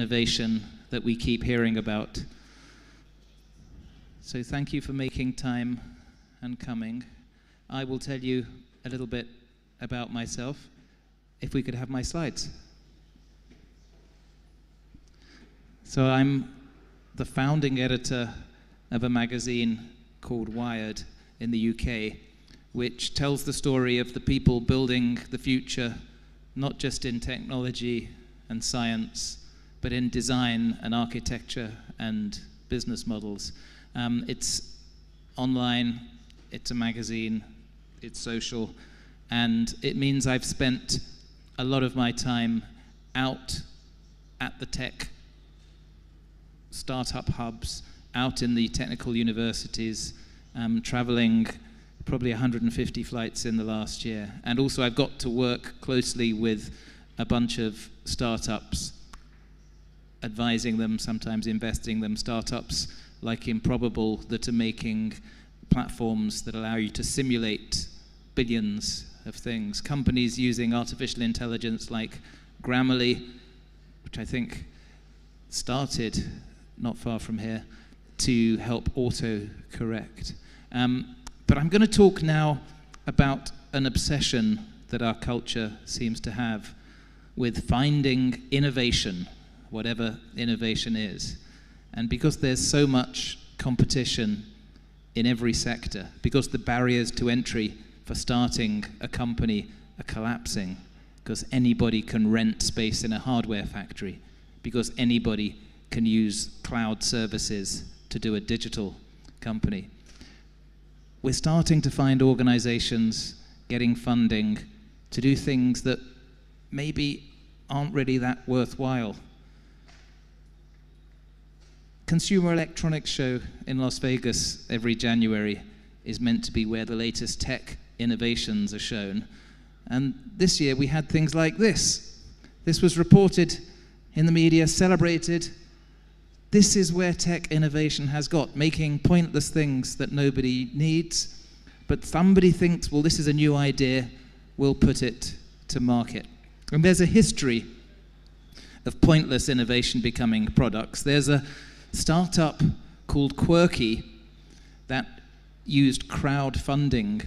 innovation that we keep hearing about. So thank you for making time and coming. I will tell you a little bit about myself. If we could have my slides. So I'm the founding editor of a magazine called Wired in the UK, which tells the story of the people building the future, not just in technology and science, but in design and architecture and business models. Um, it's online, it's a magazine, it's social, and it means I've spent a lot of my time out at the tech startup hubs, out in the technical universities, um, traveling probably 150 flights in the last year. And also, I've got to work closely with a bunch of startups advising them, sometimes investing them, startups like Improbable that are making platforms that allow you to simulate billions of things. Companies using artificial intelligence like Grammarly, which I think started not far from here, to help auto correct. Um, but I'm going to talk now about an obsession that our culture seems to have with finding innovation whatever innovation is. And because there's so much competition in every sector, because the barriers to entry for starting a company are collapsing, because anybody can rent space in a hardware factory, because anybody can use cloud services to do a digital company. We're starting to find organizations getting funding to do things that maybe aren't really that worthwhile Consumer Electronics Show in Las Vegas every January is meant to be where the latest tech innovations are shown. And this year we had things like this. This was reported in the media, celebrated. This is where tech innovation has got, making pointless things that nobody needs. But somebody thinks, well, this is a new idea, we'll put it to market. And there's a history of pointless innovation becoming products. There's a startup called Quirky that used crowdfunding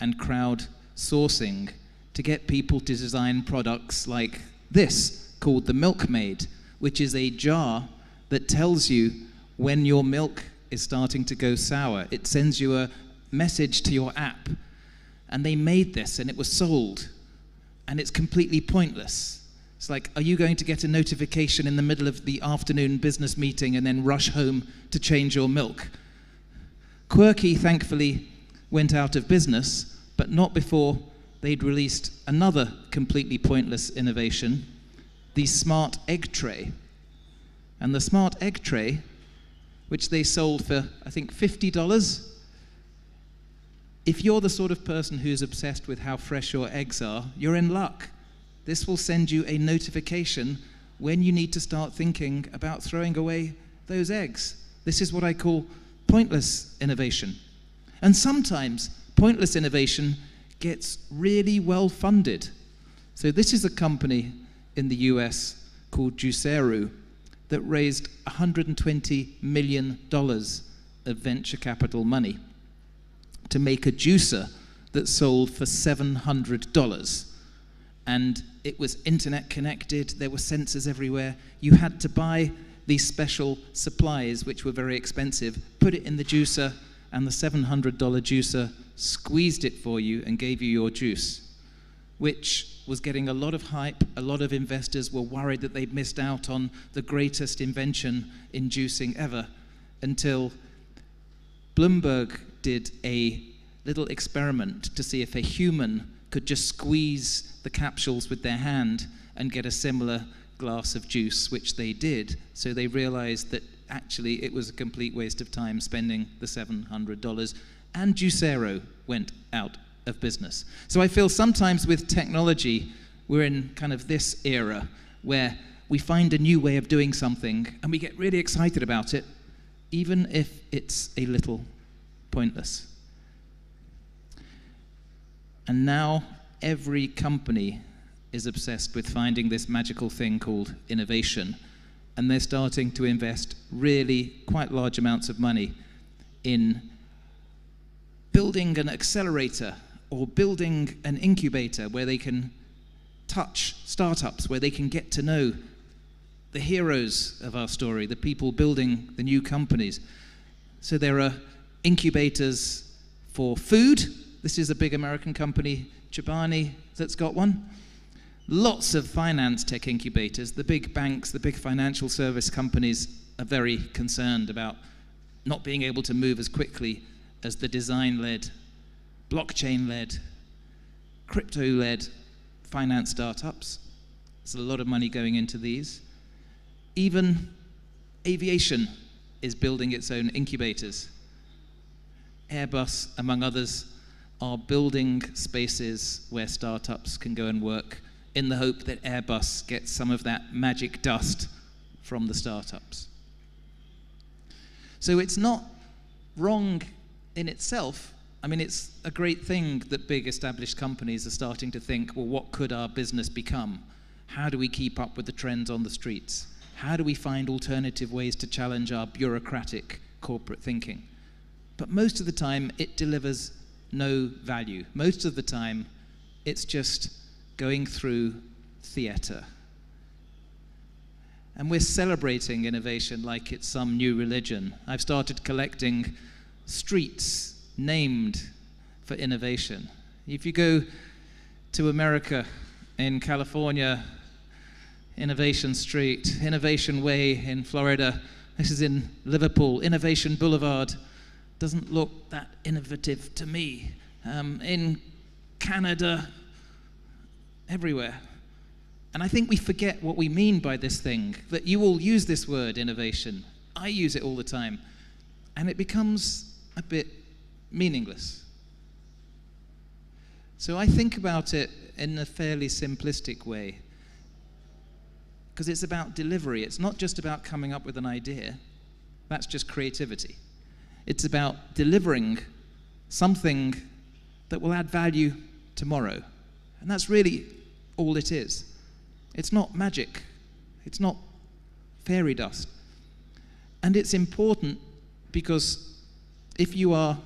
and crowd sourcing to get people to design products like this called the Milkmaid, which is a jar that tells you when your milk is starting to go sour. It sends you a message to your app. And they made this and it was sold. And it's completely pointless. It's like, are you going to get a notification in the middle of the afternoon business meeting and then rush home to change your milk? Quirky, thankfully, went out of business, but not before they'd released another completely pointless innovation the smart egg tray. And the smart egg tray, which they sold for, I think, $50. If you're the sort of person who's obsessed with how fresh your eggs are, you're in luck this will send you a notification when you need to start thinking about throwing away those eggs. This is what I call pointless innovation. And sometimes pointless innovation gets really well funded. So, this is a company in the US called Juicero that raised $120 million of venture capital money to make a juicer that sold for $700 and it was internet connected, there were sensors everywhere. You had to buy these special supplies, which were very expensive, put it in the juicer, and the $700 juicer squeezed it for you and gave you your juice, which was getting a lot of hype. A lot of investors were worried that they'd missed out on the greatest invention in juicing ever until Bloomberg did a little experiment to see if a human could just squeeze the capsules with their hand and get a similar glass of juice, which they did. So they realized that actually it was a complete waste of time spending the $700. And Juicero went out of business. So I feel sometimes with technology, we're in kind of this era where we find a new way of doing something and we get really excited about it, even if it's a little pointless. And now every company is obsessed with finding this magical thing called innovation. and they're starting to invest really quite large amounts of money in building an accelerator or building an incubator where they can touch startups, where they can get to know the heroes of our story, the people building the new companies. So there are incubators for food. This is a big American company, Chobani, that's got one. Lots of finance tech incubators. The big banks, the big financial service companies are very concerned about not being able to move as quickly as the design led, blockchain led, crypto led finance startups. There's a lot of money going into these. Even aviation is building its own incubators. Airbus, among others, are building spaces where startups can go and work in the hope that Airbus gets some of that magic dust from the startups. So it's not wrong in itself. I mean, it's a great thing that big established companies are starting to think well, what could our business become? How do we keep up with the trends on the streets? How do we find alternative ways to challenge our bureaucratic corporate thinking? But most of the time, it delivers no value. Most of the time, it's just going through theatre. And we're celebrating innovation like it's some new religion. I've started collecting streets named for innovation. If you go to America, in California, Innovation Street, Innovation Way in Florida. This is in Liverpool, Innovation Boulevard. Doesn't look that innovative to me. Um, in Canada, everywhere. And I think we forget what we mean by this thing, that you all use this word, innovation. I use it all the time. And it becomes a bit meaningless. So I think about it in a fairly simplistic way because it's about delivery. It's not just about coming up with an idea, that's just creativity. It's about delivering something that will add value tomorrow. And that's really all it is. It's not magic, it's not fairy dust. And it's important because if you are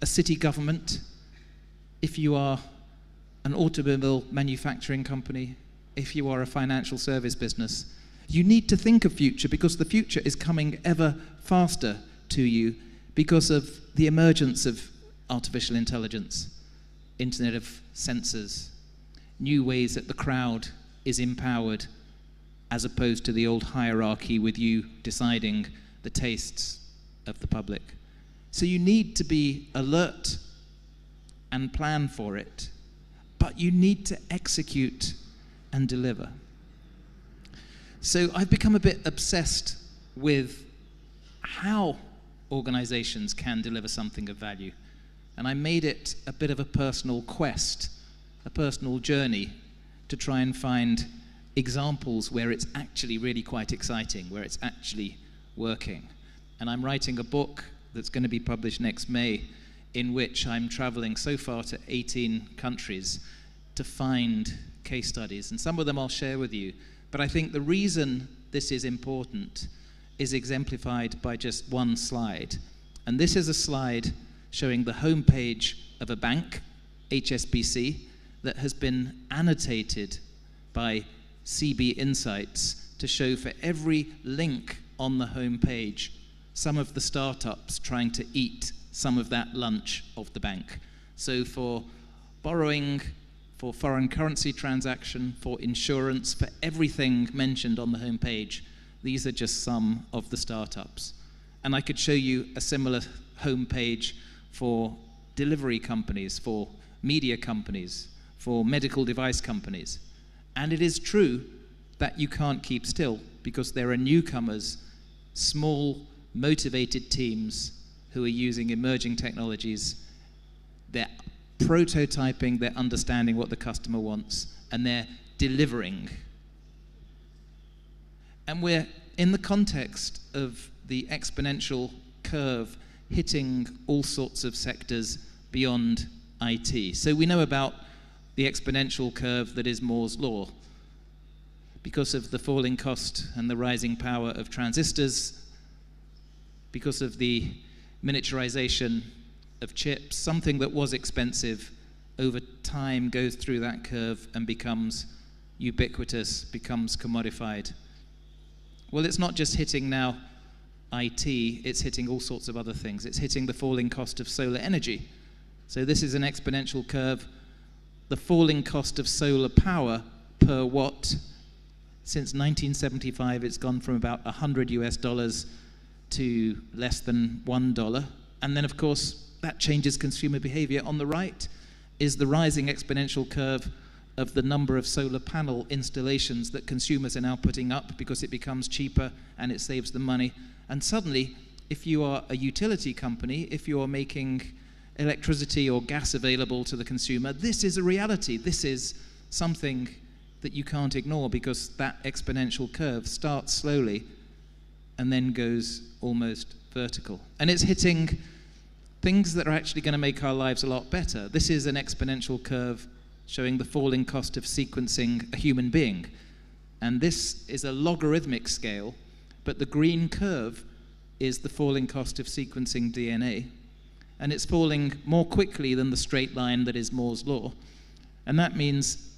a city government, if you are an automobile manufacturing company, if you are a financial service business. You need to think of future because the future is coming ever faster to you because of the emergence of artificial intelligence, Internet of Sensors, new ways that the crowd is empowered as opposed to the old hierarchy with you deciding the tastes of the public. So you need to be alert and plan for it, but you need to execute and deliver. So I've become a bit obsessed with how organizations can deliver something of value. And I made it a bit of a personal quest, a personal journey to try and find examples where it's actually really quite exciting, where it's actually working. And I'm writing a book that's going to be published next May in which I'm traveling so far to 18 countries to find case studies, and some of them I'll share with you. But I think the reason this is important is exemplified by just one slide. And this is a slide showing the homepage of a bank, HSBC, that has been annotated by CB Insights to show for every link on the homepage some of the startups trying to eat some of that lunch of the bank. So for borrowing for foreign currency transaction, for insurance, for everything mentioned on the homepage. These are just some of the startups. And I could show you a similar homepage for delivery companies, for media companies, for medical device companies. And it is true that you can't keep still because there are newcomers, small, motivated teams who are using emerging technologies. They're prototyping, they're understanding what the customer wants, and they're delivering. And we're in the context of the exponential curve hitting all sorts of sectors beyond IT. So we know about the exponential curve that is Moore's law. because of the falling cost and the rising power of transistors, because of the miniaturization of chips, something that was expensive over time goes through that curve and becomes ubiquitous, becomes commodified. Well, it's not just hitting now IT, it's hitting all sorts of other things. It's hitting the falling cost of solar energy. So, this is an exponential curve. The falling cost of solar power per watt since 1975, it's gone from about 100 US dollars to less than $1. And then, of course, that changes consumer behavior. On the right is the rising exponential curve of the number of solar panel installations that consumers are now putting up because it becomes cheaper and it saves them money. And suddenly, if you are a utility company, if you are making electricity or gas available to the consumer, this is a reality. This is something that you can't ignore because that exponential curve starts slowly and then goes almost vertical. And it's hitting things that are actually going to make our lives a lot better. This is an exponential curve showing the falling cost of sequencing a human being. And this is a logarithmic scale, but the green curve is the falling cost of sequencing DNA. And it's falling more quickly than the straight line that is Moore's law. And that means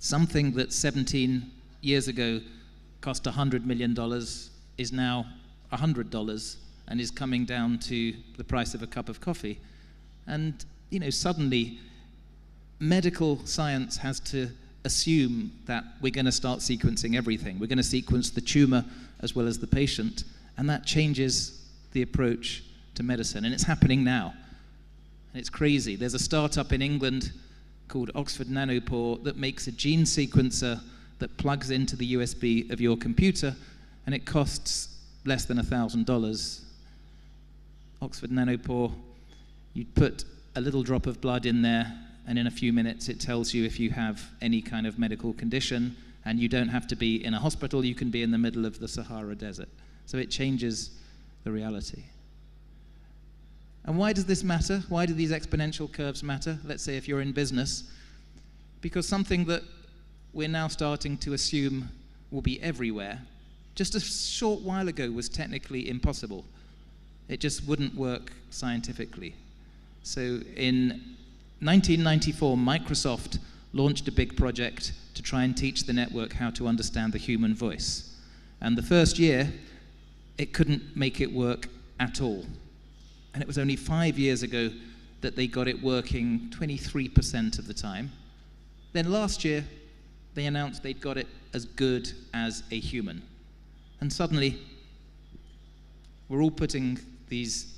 Something that 17 years ago cost $100 million is now $100 and is coming down to the price of a cup of coffee. And, you know, suddenly medical science has to assume that we're going to start sequencing everything. We're going to sequence the tumor as well as the patient, and that changes the approach to medicine. And it's happening now. And it's crazy. There's a startup in England called Oxford Nanopore that makes a gene sequencer that plugs into the USB of your computer, and it costs less than $1,000. Oxford Nanopore, you put a little drop of blood in there, and in a few minutes it tells you if you have any kind of medical condition, and you don't have to be in a hospital, you can be in the middle of the Sahara Desert. So it changes the reality. And why does this matter? Why do these exponential curves matter? Let's say if you're in business. Because something that we're now starting to assume will be everywhere, just a short while ago was technically impossible. It just wouldn't work scientifically. So in 1994, Microsoft launched a big project to try and teach the network how to understand the human voice. And the first year, it couldn't make it work at all. And it was only five years ago that they got it working 23% of the time. Then last year, they announced they'd got it as good as a human. And suddenly, we're all putting these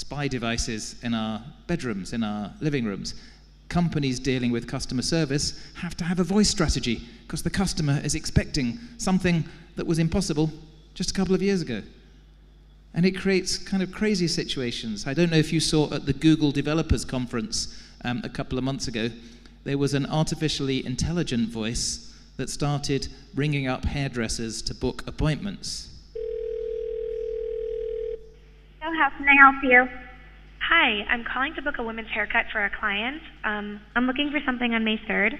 spy devices in our bedrooms, in our living rooms. Companies dealing with customer service have to have a voice strategy because the customer is expecting something that was impossible just a couple of years ago. And it creates kind of crazy situations. I don't know if you saw at the Google Developers Conference um, a couple of months ago, there was an artificially intelligent voice that started ringing up hairdressers to book appointments. So, how can I help you? Hi, I'm calling to book a women's haircut for a client. Um, I'm looking for something on May 3rd.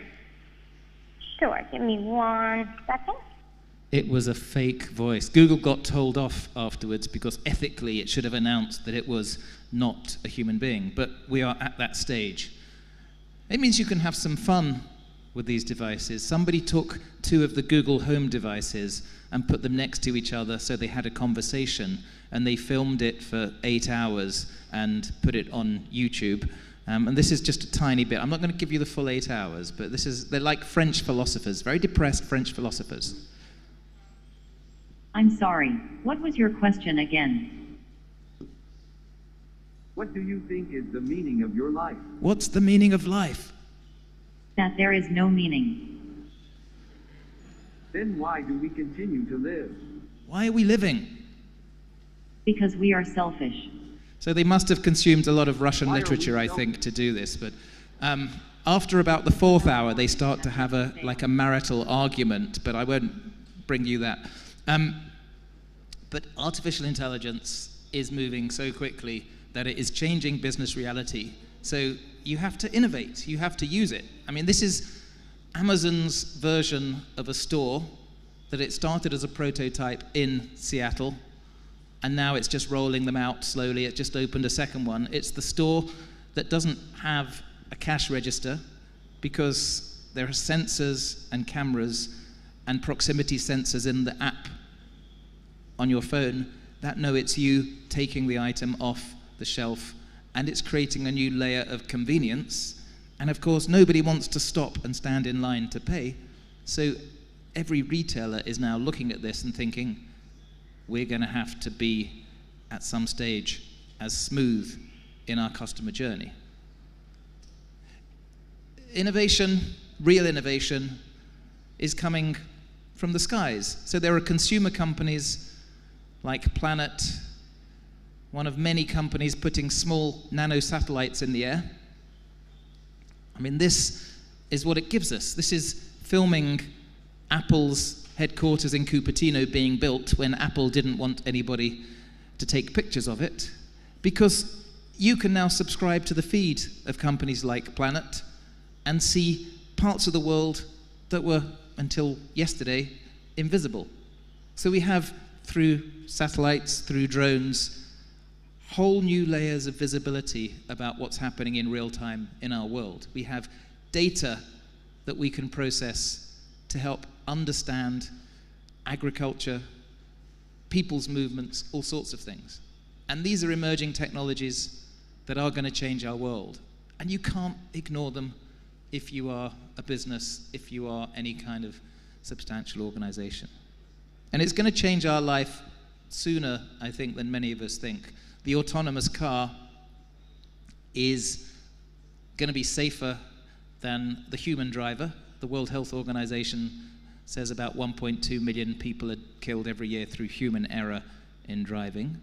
Sure, give me one second it was a fake voice. Google got told off afterwards because ethically it should have announced that it was not a human being. But we are at that stage. It means you can have some fun with these devices. Somebody took two of the Google Home devices and put them next to each other so they had a conversation, and they filmed it for eight hours and put it on YouTube. Um, and this is just a tiny bit. I'm not going to give you the full eight hours, but this is, they're like French philosophers, very depressed French philosophers. I'm sorry, what was your question again? What do you think is the meaning of your life? What's the meaning of life? That there is no meaning. Then why do we continue to live? Why are we living? Because we are selfish. So they must have consumed a lot of Russian literature, I think, to do this. But um, after about the fourth hour, they start to have a like a marital argument. But I won't bring you that. Um, but artificial intelligence is moving so quickly that it is changing business reality. So you have to innovate, you have to use it. I mean, this is Amazon's version of a store that it started as a prototype in Seattle and now it's just rolling them out slowly. It just opened a second one. It's the store that doesn't have a cash register because there are sensors and cameras and proximity sensors in the app on your phone that know it's you taking the item off the shelf and it's creating a new layer of convenience. And of course, nobody wants to stop and stand in line to pay. So every retailer is now looking at this and thinking, we're going to have to be at some stage as smooth in our customer journey. Innovation, real innovation, is coming from the skies. So there are consumer companies like Planet, one of many companies putting small nano satellites in the air. I mean, this is what it gives us. This is filming Apple's headquarters in Cupertino being built when Apple didn't want anybody to take pictures of it, because you can now subscribe to the feed of companies like Planet and see parts of the world that were, until yesterday, invisible. So we have, through satellites, through drones, whole new layers of visibility about what's happening in real time in our world. We have data that we can process to help understand agriculture, people's movements, all sorts of things. And these are emerging technologies that are going to change our world. And you can't ignore them if you are a business, if you are any kind of substantial organization. And it's going to change our life sooner, I think, than many of us think. The autonomous car is going to be safer than the human driver. The World Health Organization says about 1.2 million people are killed every year through human error in driving.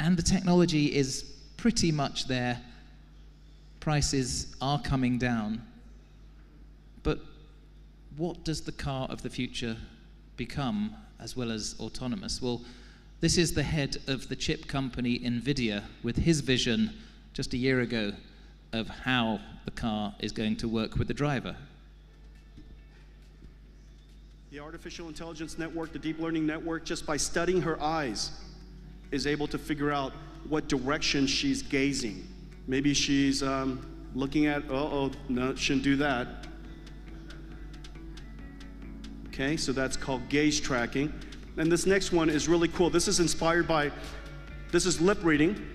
And the technology is pretty much there. Prices are coming down. But what does the car of the future become as well as autonomous? Well, this is the head of the chip company NVIDIA with his vision just a year ago of how the car is going to work with the driver. The artificial intelligence network, the deep learning network, just by studying her eyes, is able to figure out what direction she's gazing. Maybe she's um, looking at, uh oh, no, shouldn't do that. Okay, so that's called gaze tracking. And this next one is really cool. This is inspired by, this is lip reading.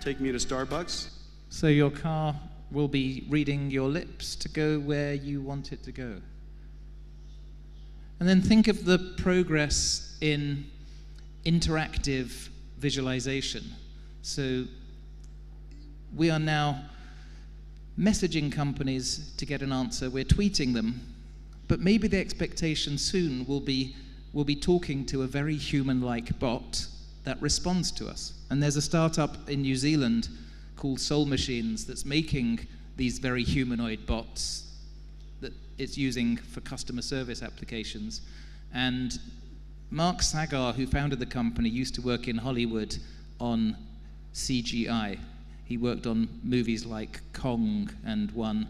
Take me to Starbucks. So your car will be reading your lips to go where you want it to go. And then think of the progress in interactive visualization. So we are now messaging companies to get an answer, we're tweeting them, but maybe the expectation soon will be we'll be talking to a very human like bot that responds to us. And there's a startup in New Zealand called Soul Machines that's making these very humanoid bots that it's using for customer service applications. And Mark Sagar, who founded the company, used to work in Hollywood on CGI. He worked on movies like Kong and won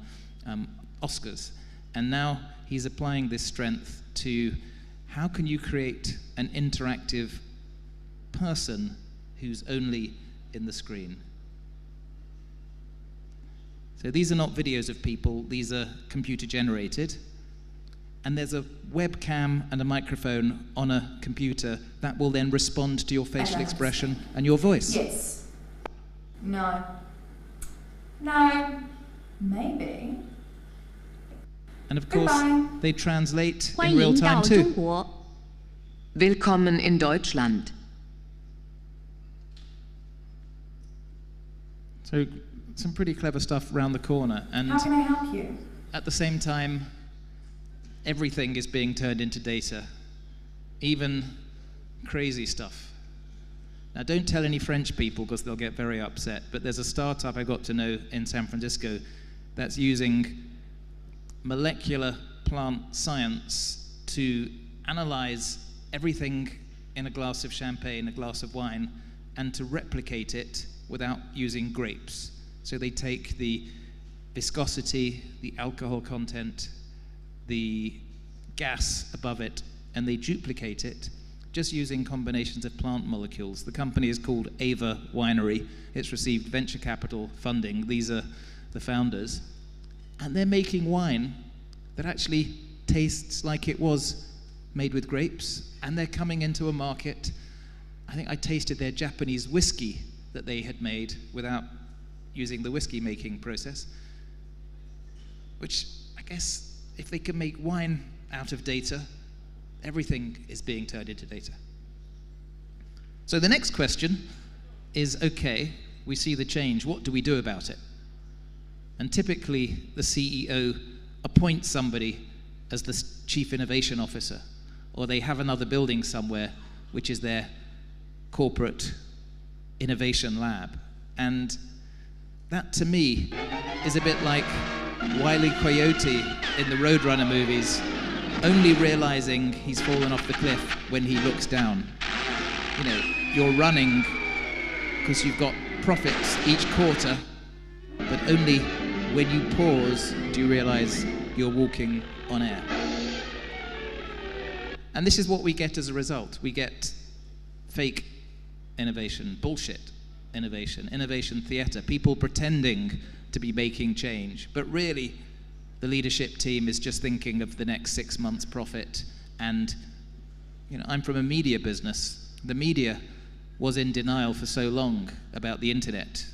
um, Oscars. And now he's applying this strength to how can you create an interactive person who's only in the screen. So these are not videos of people, these are computer generated. And there's a webcam and a microphone on a computer that will then respond to your facial expression and your voice. Yes. No. No. Maybe. And of course, Goodbye. they translate in real time too. Willkommen in Deutschland. So some pretty clever stuff around the corner. And How can I help you? At the same time, everything is being turned into data, even crazy stuff. Now, don't tell any French people because they'll get very upset, but there's a startup I got to know in San Francisco that's using molecular plant science to analyze everything in a glass of champagne, a glass of wine, and to replicate it without using grapes. So they take the viscosity, the alcohol content, the gas above it and they duplicate it just using combinations of plant molecules. The company is called Ava Winery. It's received venture capital funding. These are the founders. And they're making wine that actually tastes like it was made with grapes. And they're coming into a market. I think I tasted their Japanese whiskey that they had made without using the whiskey making process. Which I guess if they can make wine out of data, everything is being turned into data. So the next question is okay, we see the change, what do we do about it? And typically, the CEO appoints somebody as the chief innovation officer, or they have another building somewhere, which is their corporate innovation lab. And that to me is a bit like Wile E. Coyote in the Roadrunner movies, only realizing he's fallen off the cliff when he looks down. You know, you're running because you've got profits each quarter, but only when you pause do you realize you're walking on air. And this is what we get as a result. We get fake innovation, bullshit innovation, innovation theatre, people pretending to be making change, but really the leadership team is just thinking of the next six months' profit. And you know, I'm from a media business. The media was in denial for so long about the internet.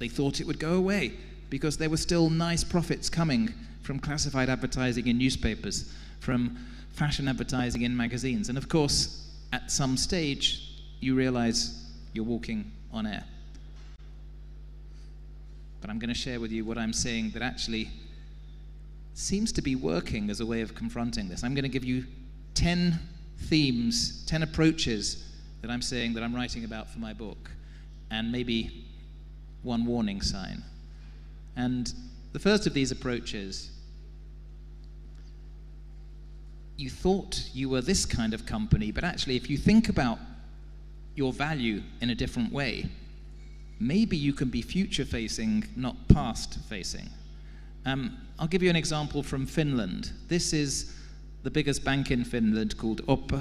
They thought it would go away because there were still nice profits coming from classified advertising in newspapers, from fashion advertising in magazines. And of course, at some stage, you realize you're walking on air. But I'm going to share with you what I'm saying that actually seems to be working as a way of confronting this. I'm going to give you 10 themes, 10 approaches that I'm saying that I'm writing about for my book, and maybe one warning sign. And the first of these approaches you thought you were this kind of company, but actually, if you think about your value in a different way, maybe you can be future facing, not past facing. Um, I'll give you an example from Finland. This is the biggest bank in Finland called OP,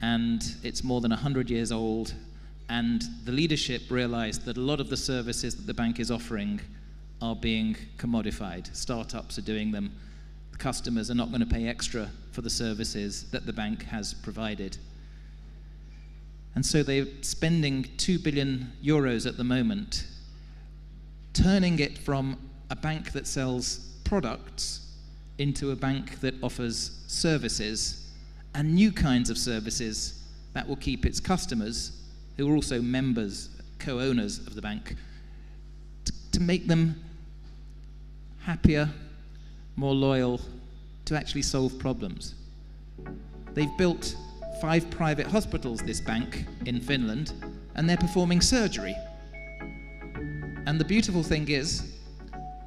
and it's more than 100 years old. And the leadership realized that a lot of the services that the bank is offering are being commodified. Startups are doing them. The customers are not going to pay extra for the services that the bank has provided. And so they're spending 2 billion euros at the moment, turning it from a bank that sells products into a bank that offers services and new kinds of services that will keep its customers, who are also members, co owners of the bank, to make them happier, more loyal, to actually solve problems. They've built five private hospitals, this bank, in Finland, and they're performing surgery. And the beautiful thing is,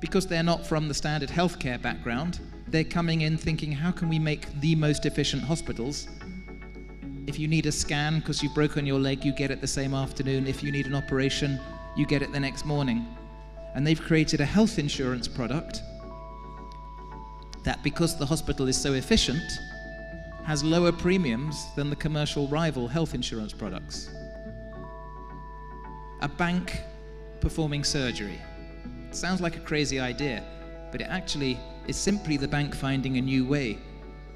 because they're not from the standard healthcare background, they're coming in thinking, how can we make the most efficient hospitals? If you need a scan because you've broken your leg, you get it the same afternoon. If you need an operation, you get it the next morning. And they've created a health insurance product that, because the hospital is so efficient, has lower premiums than the commercial rival health insurance products. A bank performing surgery sounds like a crazy idea, but it actually is simply the bank finding a new way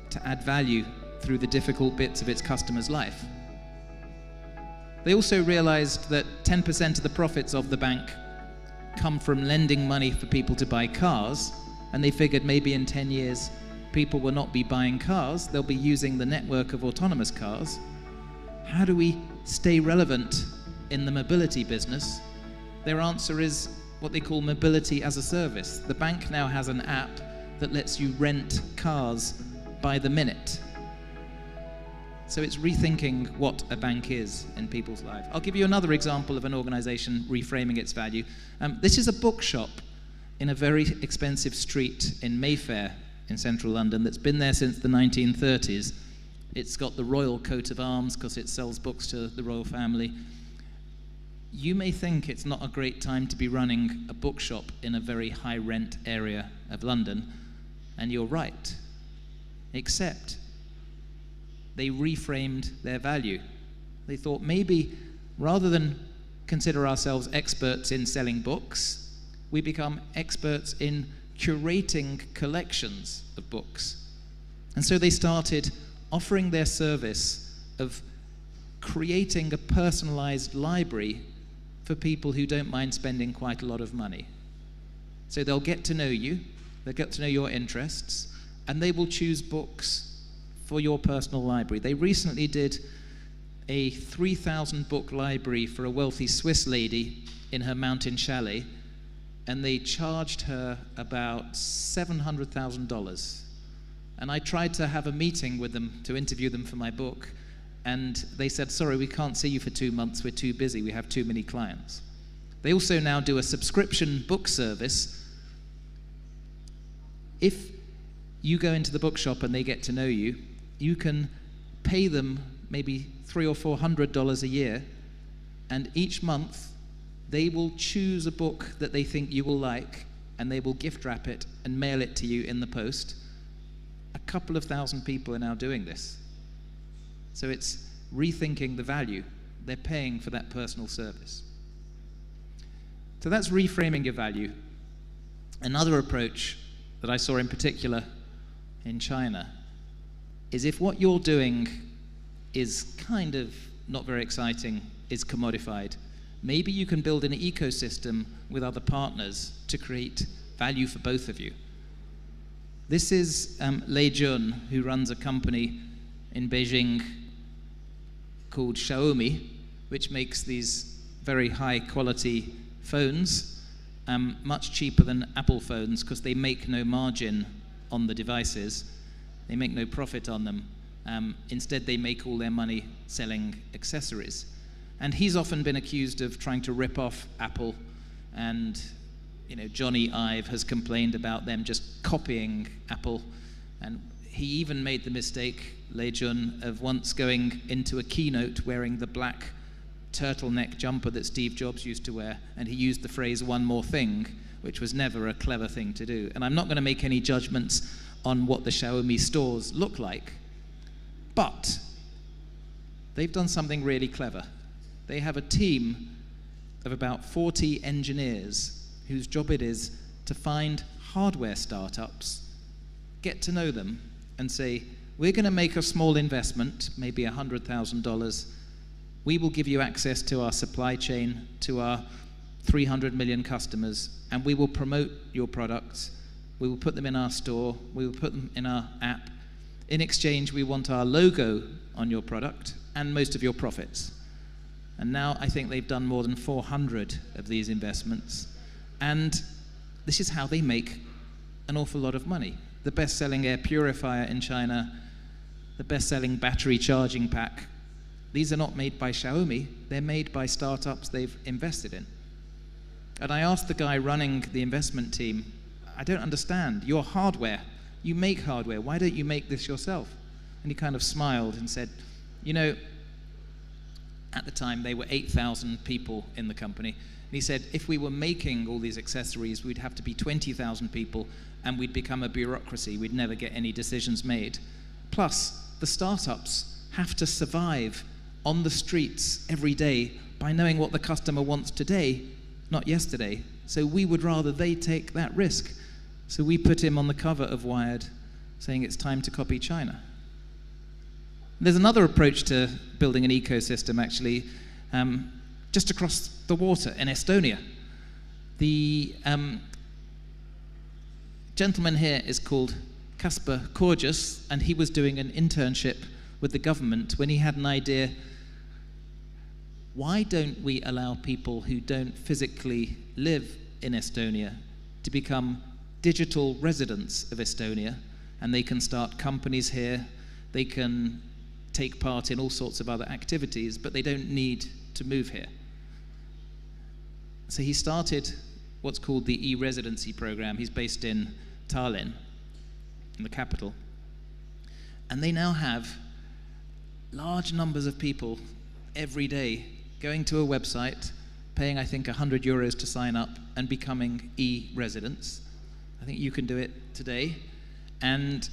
to add value through the difficult bits of its customer's life. They also realized that 10% of the profits of the bank come from lending money for people to buy cars, and they figured maybe in 10 years people will not be buying cars, they'll be using the network of autonomous cars. How do we stay relevant in the mobility business? Their answer is what they call mobility as a service. The bank now has an app that lets you rent cars by the minute. So it's rethinking what a bank is in people's lives. I'll give you another example of an organization reframing its value. Um, this is a bookshop in a very expensive street in Mayfair in central London that's been there since the 1930s. It's got the royal coat of arms because it sells books to the royal family you may think it's not a great time to be running a bookshop in a very high rent area of London, and you're right. except they reframed their value. They thought maybe rather than consider ourselves experts in selling books, we become experts in curating collections of books. And so they started offering their service of creating a personalized library for people who don't mind spending quite a lot of money. So they'll get to know you, they'll get to know your interests, and they will choose books for your personal library. They recently did a 3,000 book library for a wealthy Swiss lady in her mountain chalet, and they charged her about $700,000. And I tried to have a meeting with them to interview them for my book, and they said, Sorry, we can't see you for two months, we're too busy, we have too many clients. They also now do a subscription book service. If you go into the bookshop and they get to know you, you can pay them maybe three or four hundred dollars a year, and each month they will choose a book that they think you will like, and they will gift wrap it and mail it to you in the post. A couple of thousand people are now doing this. So it's rethinking the value. They're paying for that personal service. So that's reframing your value. Another approach that I saw in particular in China is if what you're doing is kind of not very exciting, is commodified, maybe you can build an ecosystem with other partners to create value for both of you. This is um, Lei Jun, who runs a company in Beijing called Xiaomi, which makes these very high quality phones, um, much cheaper than Apple phones because they make no margin on the devices. They make no profit on them. Um, instead, they make all their money selling accessories. And he's often been accused of trying to rip off Apple, and you know Jony Ive has complained about them just copying Apple, and he even made the mistake, Lei Jun, of once going into a keynote wearing the black turtleneck jumper that Steve Jobs used to wear, and he used the phrase "one more thing," which was never a clever thing to do. And I'm not going to make any judgments on what the Xiaomi stores look like, but they've done something really clever. They have a team of about 40 engineers whose job it is to find hardware startups, get to know them, and say, We're going to make a small investment, maybe $100,000. We will give you access to our supply chain, to our 300 million customers, and we will promote your products. We will put them in our store, we will put them in our app. In exchange, we want our logo on your product and most of your profits. And now I think they've done more than 400 of these investments. And this is how they make an awful lot of money. The best selling air purifier in China, the best selling battery charging pack, these are not made by Xiaomi, they're made by startups they've invested in. And I asked the guy running the investment team, I don't understand. Your hardware, you make hardware. Why don't you make this yourself? And he kind of smiled and said, You know, at the time they were 8,000 people in the company. And he said, if we were making all these accessories, we'd have to be 20,000 people and we'd become a bureaucracy. We'd never get any decisions made. Plus, the startups have to survive on the streets every day by knowing what the customer wants today, not yesterday. So we would rather they take that risk. So we put him on the cover of Wired saying it's time to copy China. There's another approach to building an ecosystem, actually, um, just across the water in Estonia. The um, gentleman here is called Kaspar Korjus, and he was doing an internship with the government when he had an idea why don't we allow people who don't physically live in Estonia to become digital residents of Estonia? And they can start companies here, they can take part in all sorts of other activities, but they don't need to move here. So he started what's called the e residency program. He's based in Tallinn, in the capital. And they now have large numbers of people every day going to a website, paying, I think, 100 euros to sign up, and becoming e residents. I think you can do it today. And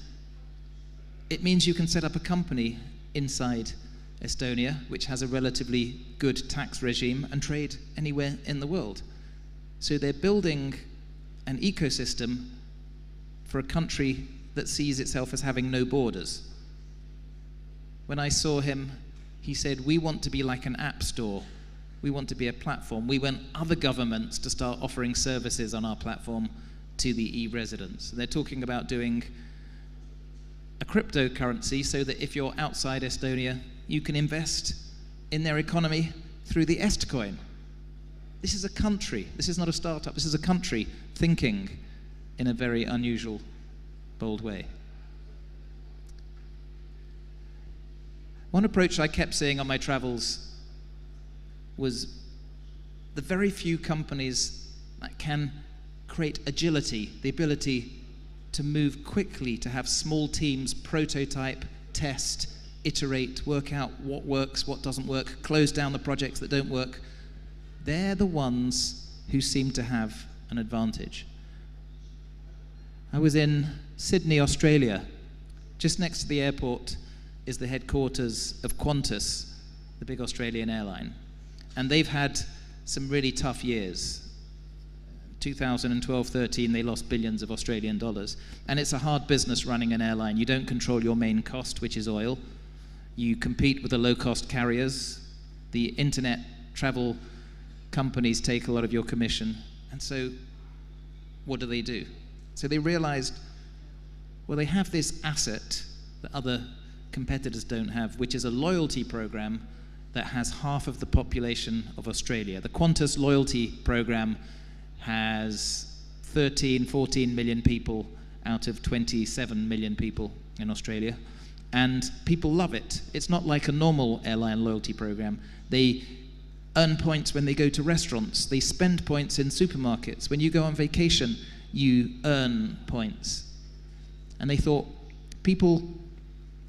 it means you can set up a company inside Estonia, which has a relatively good tax regime, and trade anywhere in the world. So they're building an ecosystem for a country that sees itself as having no borders. When I saw him, he said, We want to be like an app store. We want to be a platform. We want other governments to start offering services on our platform to the e residents. They're talking about doing a cryptocurrency so that if you're outside Estonia, you can invest in their economy through the Estcoin. This is a country, this is not a startup, this is a country thinking in a very unusual, bold way. One approach I kept seeing on my travels was the very few companies that can create agility, the ability to move quickly, to have small teams prototype, test, iterate, work out what works, what doesn't work, close down the projects that don't work. They're the ones who seem to have an advantage. I was in Sydney, Australia. Just next to the airport is the headquarters of Qantas, the big Australian airline. And they've had some really tough years. 2012 13, they lost billions of Australian dollars. And it's a hard business running an airline. You don't control your main cost, which is oil. You compete with the low cost carriers. The internet travel companies take a lot of your commission. And so, what do they do? So, they realized well, they have this asset that other competitors don't have, which is a loyalty program that has half of the population of Australia. The Qantas loyalty program has 13, 14 million people out of 27 million people in Australia. And people love it. It's not like a normal airline loyalty program. They earn points when they go to restaurants, they spend points in supermarkets. When you go on vacation, you earn points. And they thought people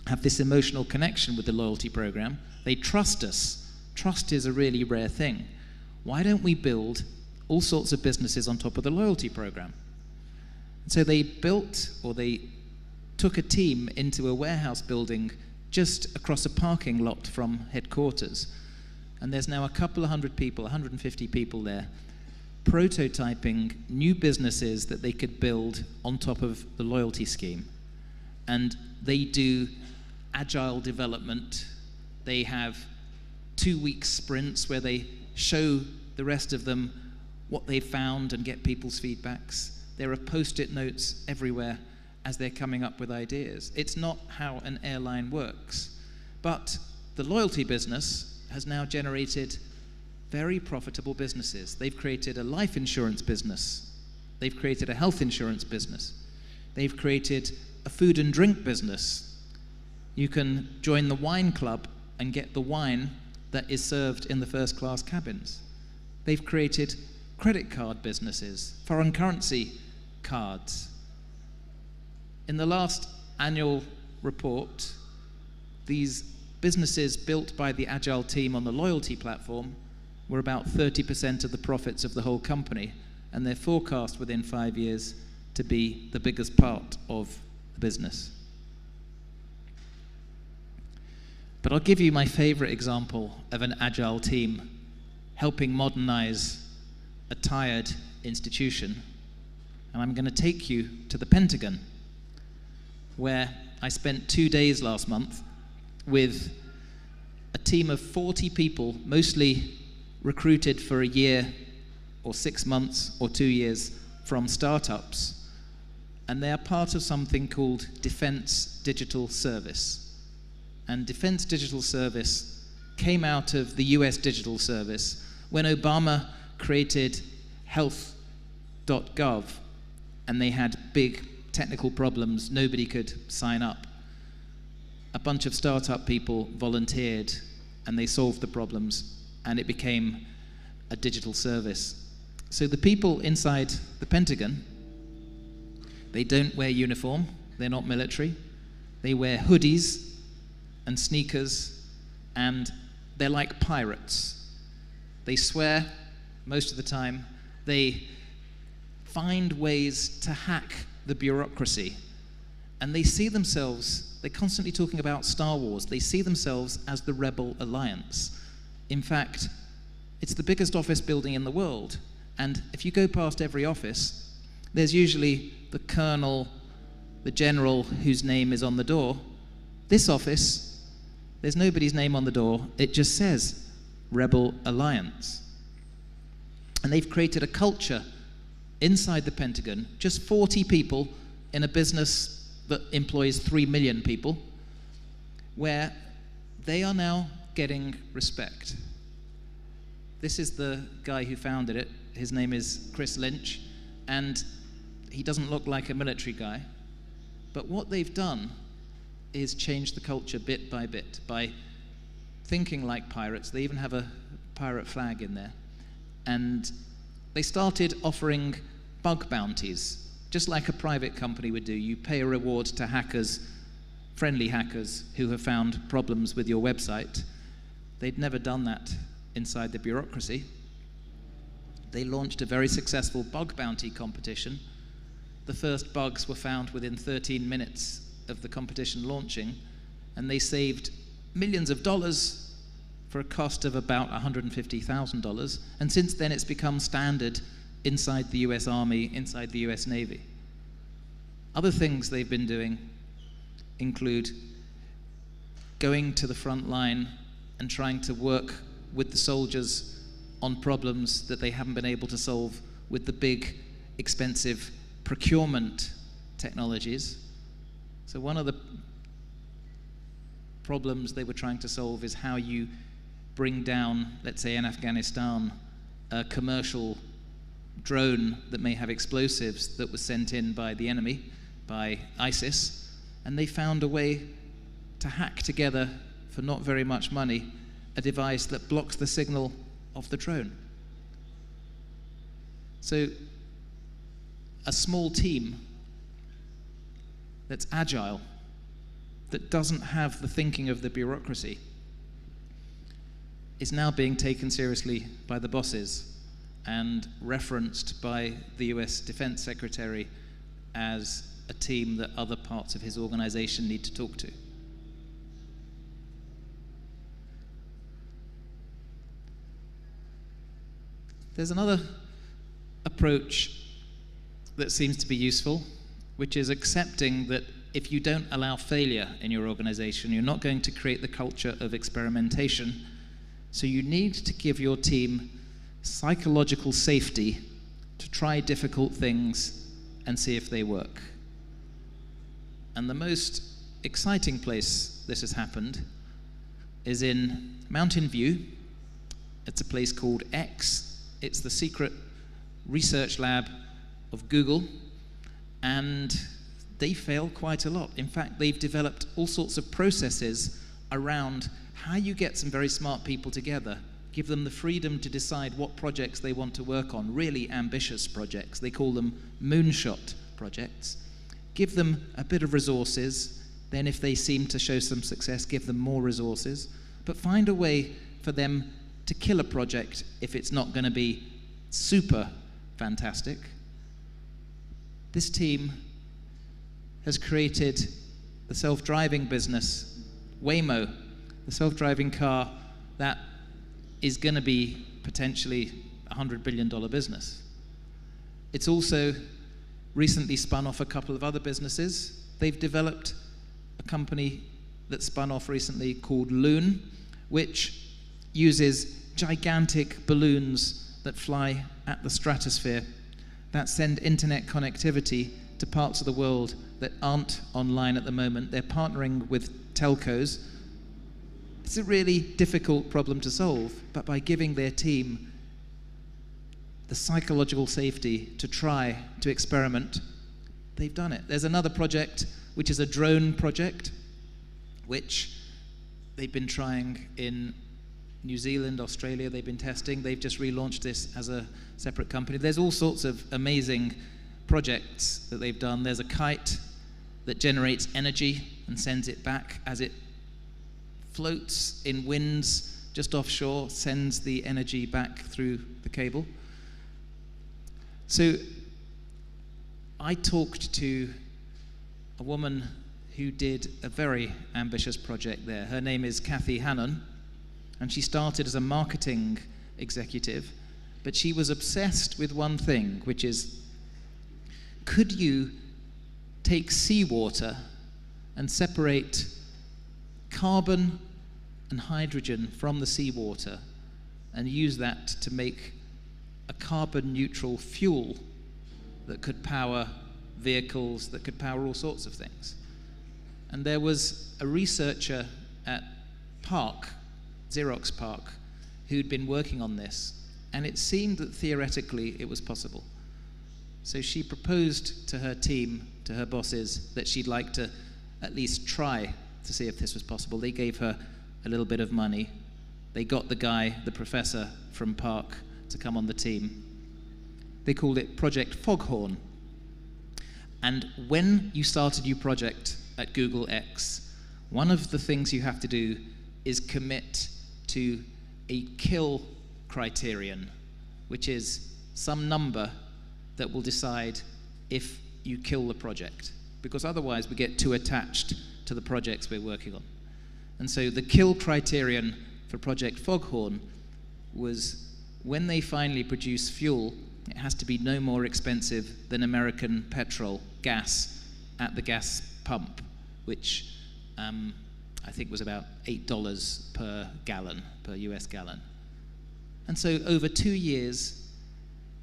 have this emotional connection with the loyalty program. They trust us. Trust is a really rare thing. Why don't we build all sorts of businesses on top of the loyalty program? So they built or they took a team into a warehouse building just across a parking lot from headquarters. And there's now a couple of hundred people, 150 people there, prototyping new businesses that they could build on top of the loyalty scheme. And they do agile development. They have two week sprints where they show the rest of them what they found and get people's feedbacks. There are post it notes everywhere as they're coming up with ideas. It's not how an airline works. But the loyalty business has now generated very profitable businesses. They've created a life insurance business, they've created a health insurance business, they've created a food and drink business. You can join the wine club and get the wine that is served in the first class cabins. They've created credit card businesses, foreign currency cards. In the last annual report, these businesses built by the Agile team on the loyalty platform were about 30% of the profits of the whole company, and they're forecast within five years to be the biggest part of the business. But I'll give you my favorite example of an agile team helping modernize a tired institution. And I'm going to take you to the Pentagon, where I spent two days last month with a team of 40 people, mostly recruited for a year or six months or two years from startups. And they are part of something called Defense Digital Service. And Defense Digital Service came out of the US Digital Service when Obama created health.gov and they had big technical problems, nobody could sign up. A bunch of startup people volunteered and they solved the problems and it became a digital service. So the people inside the Pentagon, they don't wear uniform, they're not military. They wear hoodies and sneakers and they're like pirates. They swear most of the time. They find ways to hack the bureaucracy. And they see themselves, they're constantly talking about Star Wars, they see themselves as the Rebel Alliance. In fact, it's the biggest office building in the world. And if you go past every office, there's usually the colonel, the general whose name is on the door. This office, there's nobody's name on the door, it just says Rebel Alliance. And they've created a culture inside the Pentagon, just 40 people in a business that employs 3 million people, where they are now getting respect. This is the guy who founded it. His name is Chris Lynch, and he doesn't look like a military guy. But what they've done is change the culture bit by bit by thinking like pirates. They even have a pirate flag in there. And they started offering bug bounties, just like a private company would do. You pay a reward to hackers, friendly hackers, who have found problems with your website. They'd never done that inside the bureaucracy. They launched a very successful bug bounty competition. The first bugs were found within 13 minutes of the competition launching, and they saved millions of dollars for a cost of about $150,000. And since then, it's become standard inside the US Army, inside the US Navy. Other things they've been doing include going to the front line and trying to work with the soldiers on problems that they haven't been able to solve with the big, expensive procurement technologies. So, one of the problems they were trying to solve is how you bring down, let's say in Afghanistan, a commercial drone that may have explosives that was sent in by the enemy, by ISIS, and they found a way to hack together for not very much money a device that blocks the signal of the drone. So, a small team that's agile, that doesn't have the thinking of the bureaucracy, is now being taken seriously by the bosses and referenced by the US Defense Secretary as a team that other parts of his organization need to talk to. There's another approach that seems to be useful, which is accepting that if you don't allow failure in your organization, you're not going to create the culture of experimentation. So you need to give your team psychological safety to try difficult things and see if they work. And the most exciting place this has happened is in Mountain View. It's a place called X it's the secret research lab of Google, and they fail quite a lot. In fact, they've developed all sorts of processes around how you get some very smart people together, give them the freedom to decide what projects they want to work on, really ambitious projects. They call them moonshot projects. Give them a bit of resources, then, if they seem to show some success, give them more resources, but find a way for them to kill a project if it's not going to be super fantastic. This team has created the self driving business, Waymo, the self driving car that is going to be potentially a $100 billion business. It's also recently spun off a couple of other businesses. They've developed a company that spun off recently called Loon, which uses gigantic balloons that fly at the stratosphere that send internet connectivity to parts of the world that aren't online at the moment. They're partnering with telcos. It's a really difficult problem to solve, but by giving their team the psychological safety to try to experiment, they've done it. There's another project, which is a drone project, which they've been trying in New Zealand, Australia, they've been testing. They've just relaunched this as a separate company. There's all sorts of amazing projects that they've done. There's a kite that generates energy and sends it back as it floats in winds just offshore, sends the energy back through the cable. So I talked to a woman who did a very ambitious project there. Her name is Kathy Hannun, and she started as a marketing executive, but she was obsessed with one thing, which is could you take seawater and separate carbon and hydrogen from the seawater and use that to make a carbon neutral fuel that could power vehicles, that could power all sorts of things. And there was a researcher at PARC, Xerox PARC, who'd been working on this, and it seemed that theoretically it was possible. So she proposed to her team, to her bosses, that she'd like to at least try to see if this was possible. They gave her a little bit of money. They got the guy, the professor from PARC, to come on the team. They called it Project Foghorn. And when you start a new project at Google X, one of the things you have to do is commit to a kill criterion, which is some number that will decide if you kill the project. Because otherwise, we get too attached to the projects we're working on. And so the kill criterion for Project Foghorn was when they finally produce fuel, it has to be no more expensive than American petrol, gas, at the gas pump, which um, I think was about $8 per gallon, per US gallon. And so over two years,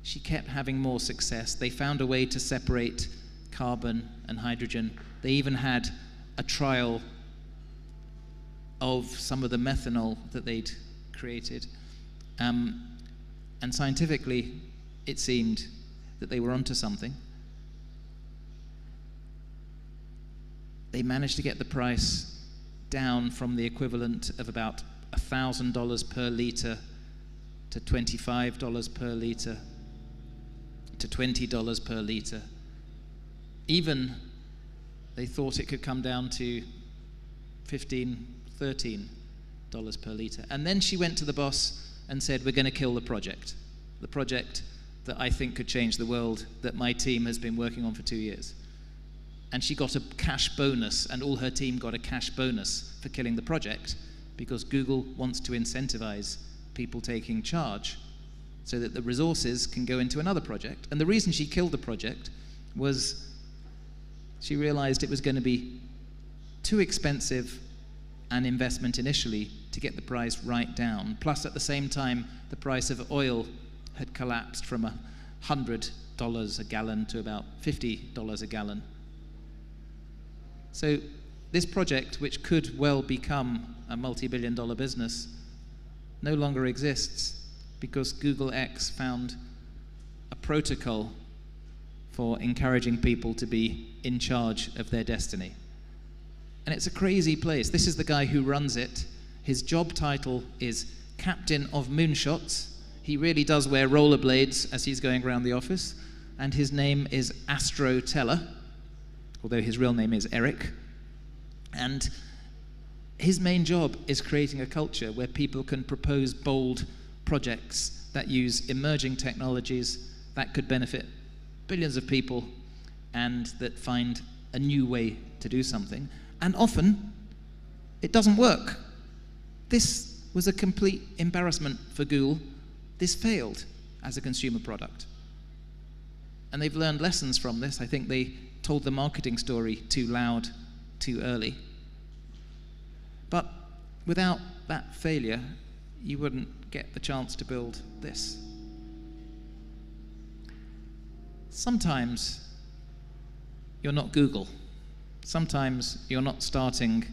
she kept having more success. They found a way to separate carbon and hydrogen. They even had a trial of some of the methanol that they'd created. Um, and scientifically, it seemed that they were onto something. They managed to get the price down from the equivalent of about $1,000 per litre to $25 per litre to $20 per litre. Even they thought it could come down to 15 $13 per litre. And then she went to the boss and said, We're going to kill the project. The project that I think could change the world that my team has been working on for two years. And she got a cash bonus, and all her team got a cash bonus for killing the project because Google wants to incentivize people taking charge so that the resources can go into another project. And the reason she killed the project was she realized it was going to be too expensive an investment initially to get the price right down. Plus, at the same time, the price of oil had collapsed from $100 a gallon to about $50 a gallon. So, this project, which could well become a multi billion dollar business, no longer exists because Google X found a protocol for encouraging people to be in charge of their destiny. And it's a crazy place. This is the guy who runs it. His job title is Captain of Moonshots. He really does wear rollerblades as he's going around the office. And his name is Astro Teller, although his real name is Eric. And his main job is creating a culture where people can propose bold projects that use emerging technologies that could benefit billions of people and that find a new way to do something. And often, it doesn't work. This was a complete embarrassment for Google. This failed as a consumer product. And they've learned lessons from this. I think they told the marketing story too loud, too early. But without that failure, you wouldn't get the chance to build this. Sometimes you're not Google. Sometimes you're not starting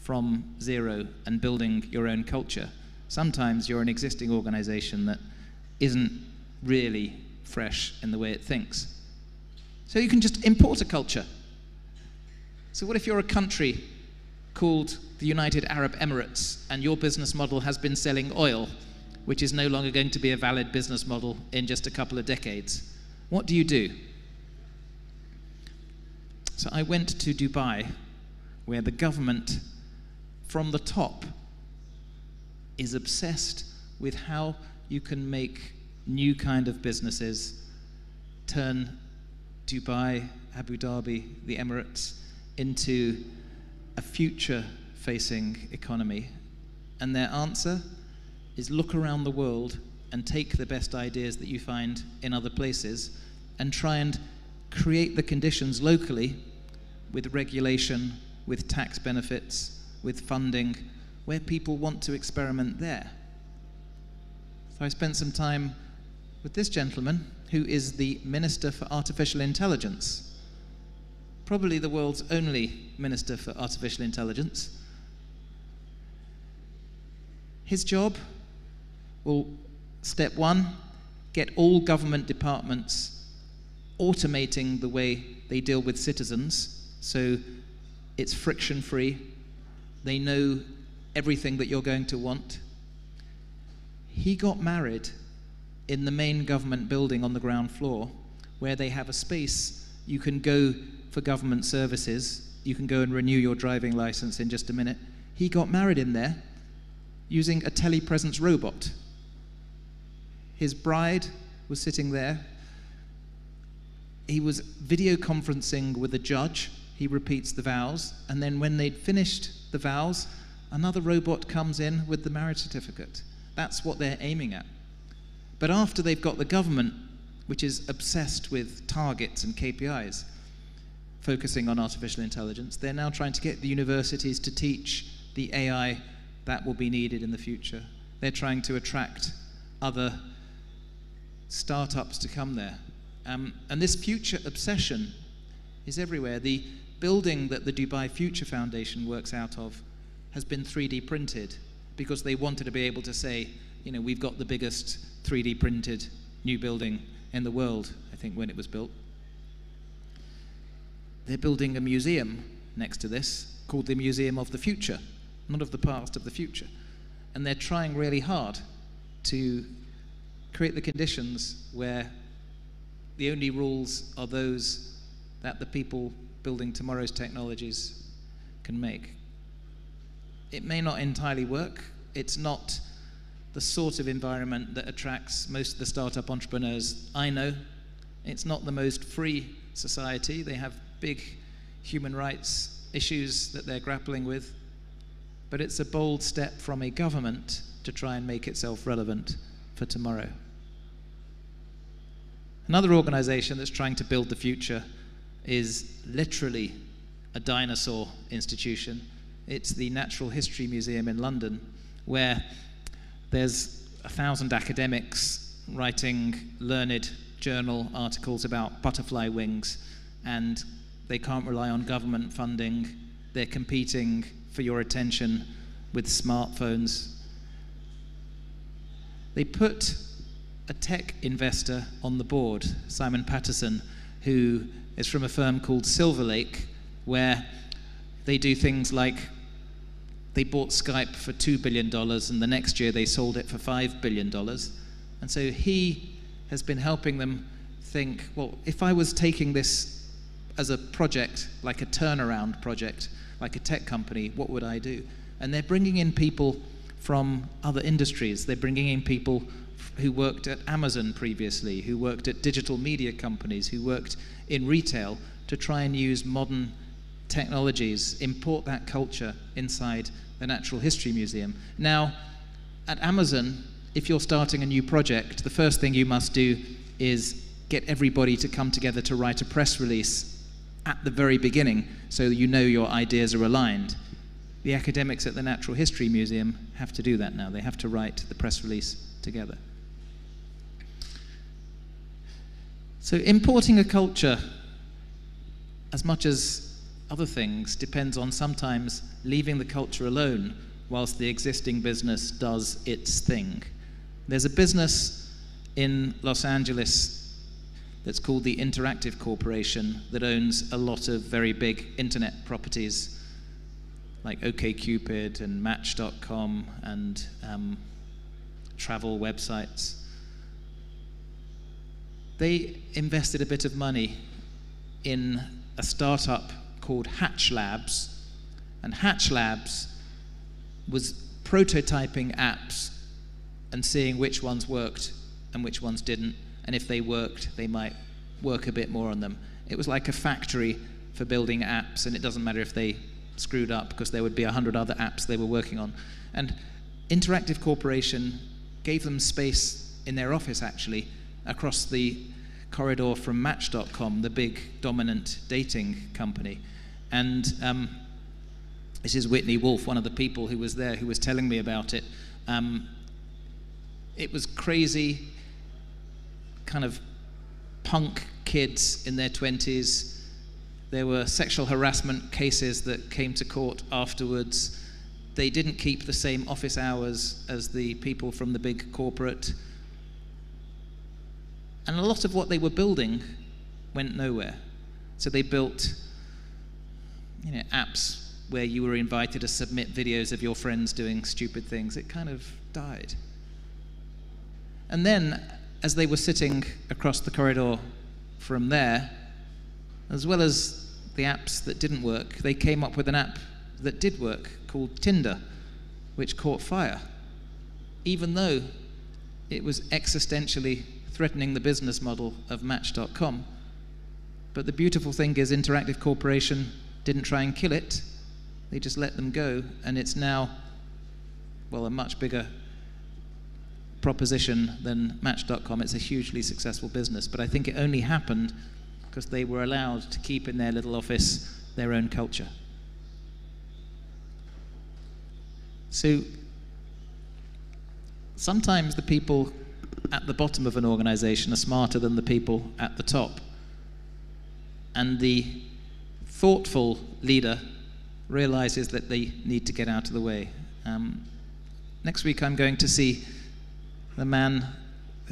from zero and building your own culture. Sometimes you're an existing organization that isn't really fresh in the way it thinks. So you can just import a culture. So, what if you're a country called the United Arab Emirates and your business model has been selling oil, which is no longer going to be a valid business model in just a couple of decades? What do you do? So I went to Dubai, where the government, from the top, is obsessed with how you can make new kind of businesses turn Dubai, Abu Dhabi, the Emirates into a future facing economy? And their answer is look around the world and take the best ideas that you find in other places and try and create the conditions locally with regulation, with tax benefits, with funding, where people want to experiment there. So I spent some time with this gentleman, who is the Minister for Artificial Intelligence, probably the world's only Minister for Artificial Intelligence. His job will, step one, get all government departments automating the way they deal with citizens so it's friction free. They know everything that you're going to want. He got married in the main government building on the ground floor where they have a space you can go for government services. You can go and renew your driving license in just a minute. He got married in there using a telepresence robot. His bride was sitting there. He was video conferencing with a judge. He repeats the vows. And then, when they'd finished the vows, another robot comes in with the marriage certificate. That's what they're aiming at. But after they've got the government, which is obsessed with targets and KPIs, focusing on artificial intelligence, they're now trying to get the universities to teach the AI that will be needed in the future. They're trying to attract other startups to come there. Um, and this future obsession is everywhere. The building that the Dubai Future Foundation works out of has been 3D printed because they wanted to be able to say, you know, we've got the biggest 3D printed new building in the world, I think, when it was built. They're building a museum next to this called the Museum of the Future, not of the past, of the future. And they're trying really hard to create the conditions where the only rules are those that the people building tomorrow's technologies can make. It may not entirely work. It's not the sort of environment that attracts most of the startup entrepreneurs I know. It's not the most free society. They have big human rights issues that they're grappling with. But it's a bold step from a government to try and make itself relevant for tomorrow. Another organization that's trying to build the future is literally a dinosaur institution. It's the Natural History Museum in London, where there's a thousand academics writing learned journal articles about butterfly wings, and they can't rely on government funding. They're competing for your attention with smartphones. They put a tech investor on the board, Simon Patterson, who is from a firm called Silver Lake, where they do things like they bought Skype for $2 billion, and the next year they sold it for $5 billion. And so he has been helping them think well, if I was taking this as a project, like a turnaround project, like a tech company, what would I do? And they're bringing in people from other industries. They're bringing in people who worked at Amazon previously, who worked at digital media companies, who worked in retail to try and use modern technologies, import that culture inside the Natural History Museum. Now, at Amazon, if you're starting a new project, the first thing you must do is get everybody to come together to write a press release at the very beginning so you know your ideas are aligned. The academics at the Natural History Museum have to do that now. They have to write the press release together. So, importing a culture, as much as other things depends on sometimes leaving the culture alone whilst the existing business does its thing. There's a business in Los Angeles that's called the Interactive Corporation that owns a lot of very big internet properties like OKCupid and Match.com and um, travel websites. They invested a bit of money in a startup called Hatch Labs, and Hatch Labs was prototyping apps and seeing which ones worked and which ones didn't, and if they worked, they might work a bit more on them. It was like a factory for building apps, and it doesn't matter if they screwed up because there would be a hundred other apps they were working on. And Interactive Corporation gave them space in their office actually across the corridor from Match.com, the big dominant dating company. And um, this is Whitney Wolfe, one of the people who was there, who was telling me about it. Um, it was crazy, kind of punk kids in their 20s. There were sexual harassment cases that came to court afterwards. They didn't keep the same office hours as the people from the big corporate. And a lot of what they were building went nowhere. So they built you know, apps where you were invited to submit videos of your friends doing stupid things. It kind of died. And then, as they were sitting across the corridor from there, as well as the apps that didn't work, they came up with an app that did work called Tinder, which caught fire, even though it was existentially threatening the business model of Match.com. But the beautiful thing is, Interactive Corporation didn't try and kill it, they just let them go, and it's now, well, a much bigger proposition than Match.com. It's a hugely successful business, but I think it only happened because they were allowed to keep in their little office their own culture. So sometimes the people at the bottom of an organization are smarter than the people at the top. And the thoughtful leader realizes that they need to get out of the way. Um, next week, I'm going to see the man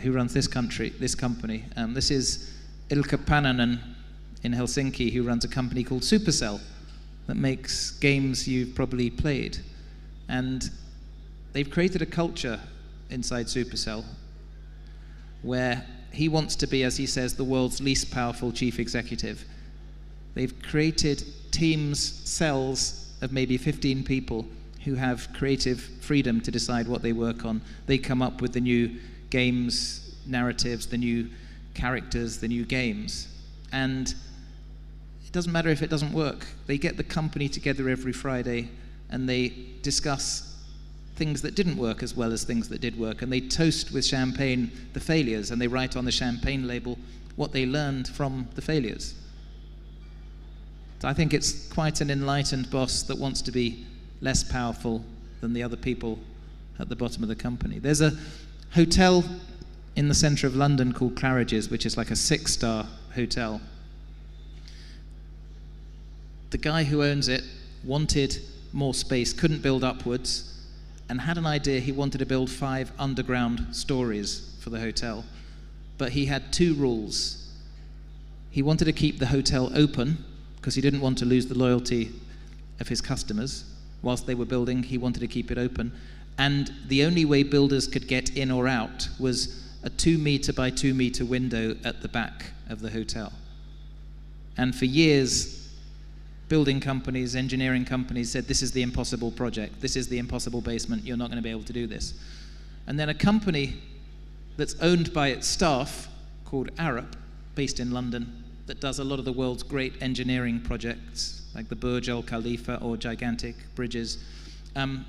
who runs this country, this company. Um, this is Ilkka Paananen in Helsinki, who runs a company called Supercell that makes games you've probably played. And they've created a culture inside Supercell where he wants to be, as he says, the world's least powerful chief executive. They've created teams, cells of maybe 15 people who have creative freedom to decide what they work on. They come up with the new games, narratives, the new characters, the new games. And it doesn't matter if it doesn't work. They get the company together every Friday and they discuss things that didn't work as well as things that did work. And they toast with champagne the failures and they write on the champagne label what they learned from the failures. So I think it's quite an enlightened boss that wants to be less powerful than the other people at the bottom of the company. There's a hotel in the center of London called Claridge's, which is like a six star hotel. The guy who owns it wanted more space, couldn't build upwards, and had an idea he wanted to build five underground stories for the hotel. But he had two rules. He wanted to keep the hotel open because he didn't want to lose the loyalty of his customers. Whilst they were building, he wanted to keep it open. And the only way builders could get in or out was a two meter by two meter window at the back of the hotel. And for years, building companies, engineering companies said, This is the impossible project. This is the impossible basement. You're not going to be able to do this. And then a company that's owned by its staff called Arup, based in London, that does a lot of the world's great engineering projects, like the Burj Al Khalifa or gigantic bridges. Um,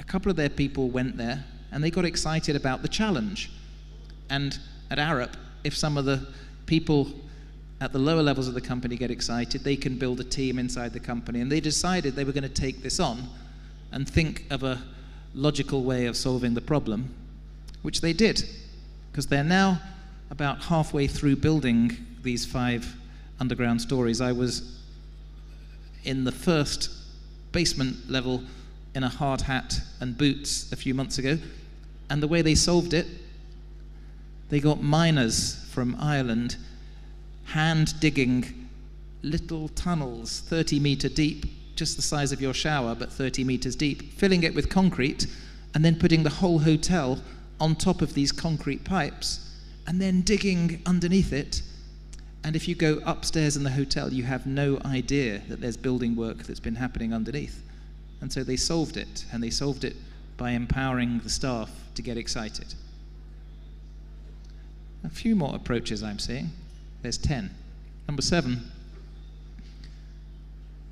a couple of their people went there and they got excited about the challenge. And at Arup, if some of the people at the lower levels of the company get excited, they can build a team inside the company. And they decided they were going to take this on and think of a logical way of solving the problem, which they did, because they're now about halfway through building these five underground stories, I was in the first basement level in a hard hat and boots a few months ago. And the way they solved it, they got miners from Ireland hand digging little tunnels 30 meter deep, just the size of your shower, but 30 meters deep, filling it with concrete, and then putting the whole hotel on top of these concrete pipes, and then digging underneath it and if you go upstairs in the hotel, you have no idea that there's building work that's been happening underneath. And so they solved it, and they solved it by empowering the staff to get excited. A few more approaches I'm seeing. There's 10. Number seven,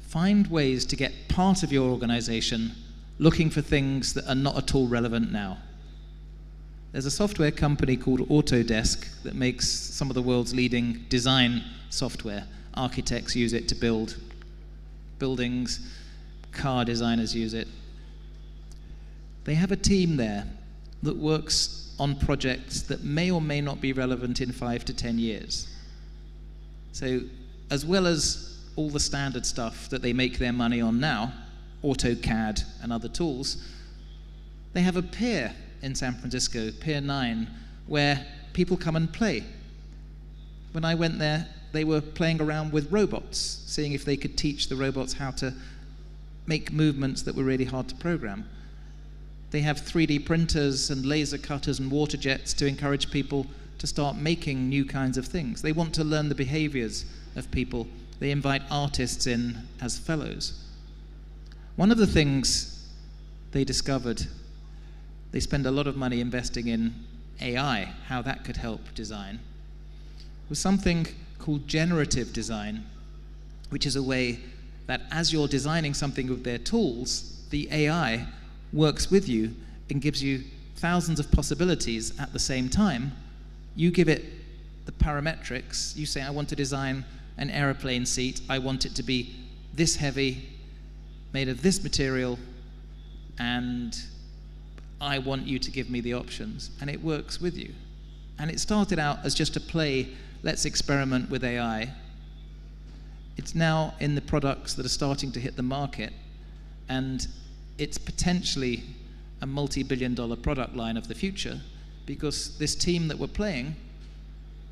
find ways to get part of your organization looking for things that are not at all relevant now. There's a software company called Autodesk that makes some of the world's leading design software. Architects use it to build buildings, car designers use it. They have a team there that works on projects that may or may not be relevant in five to ten years. So, as well as all the standard stuff that they make their money on now, AutoCAD and other tools, they have a pier in San Francisco, Pier 9, where people come and play. When I went there, they were playing around with robots, seeing if they could teach the robots how to make movements that were really hard to program. They have 3D printers and laser cutters and water jets to encourage people to start making new kinds of things. They want to learn the behaviors of people. They invite artists in as fellows. One of the things they discovered, they spend a lot of money investing in AI, how that could help design, was something called generative design, which is a way that as you're designing something with their tools, the AI works with you and gives you thousands of possibilities at the same time. You give it the parametrics. You say, I want to design an aeroplane seat. I want it to be this heavy, made of this material, and I want you to give me the options. And it works with you. And it started out as just a play, let's experiment with AI. It's now in the products that are starting to hit the market, and it's potentially a multi billion dollar product line of the future because this team that we're playing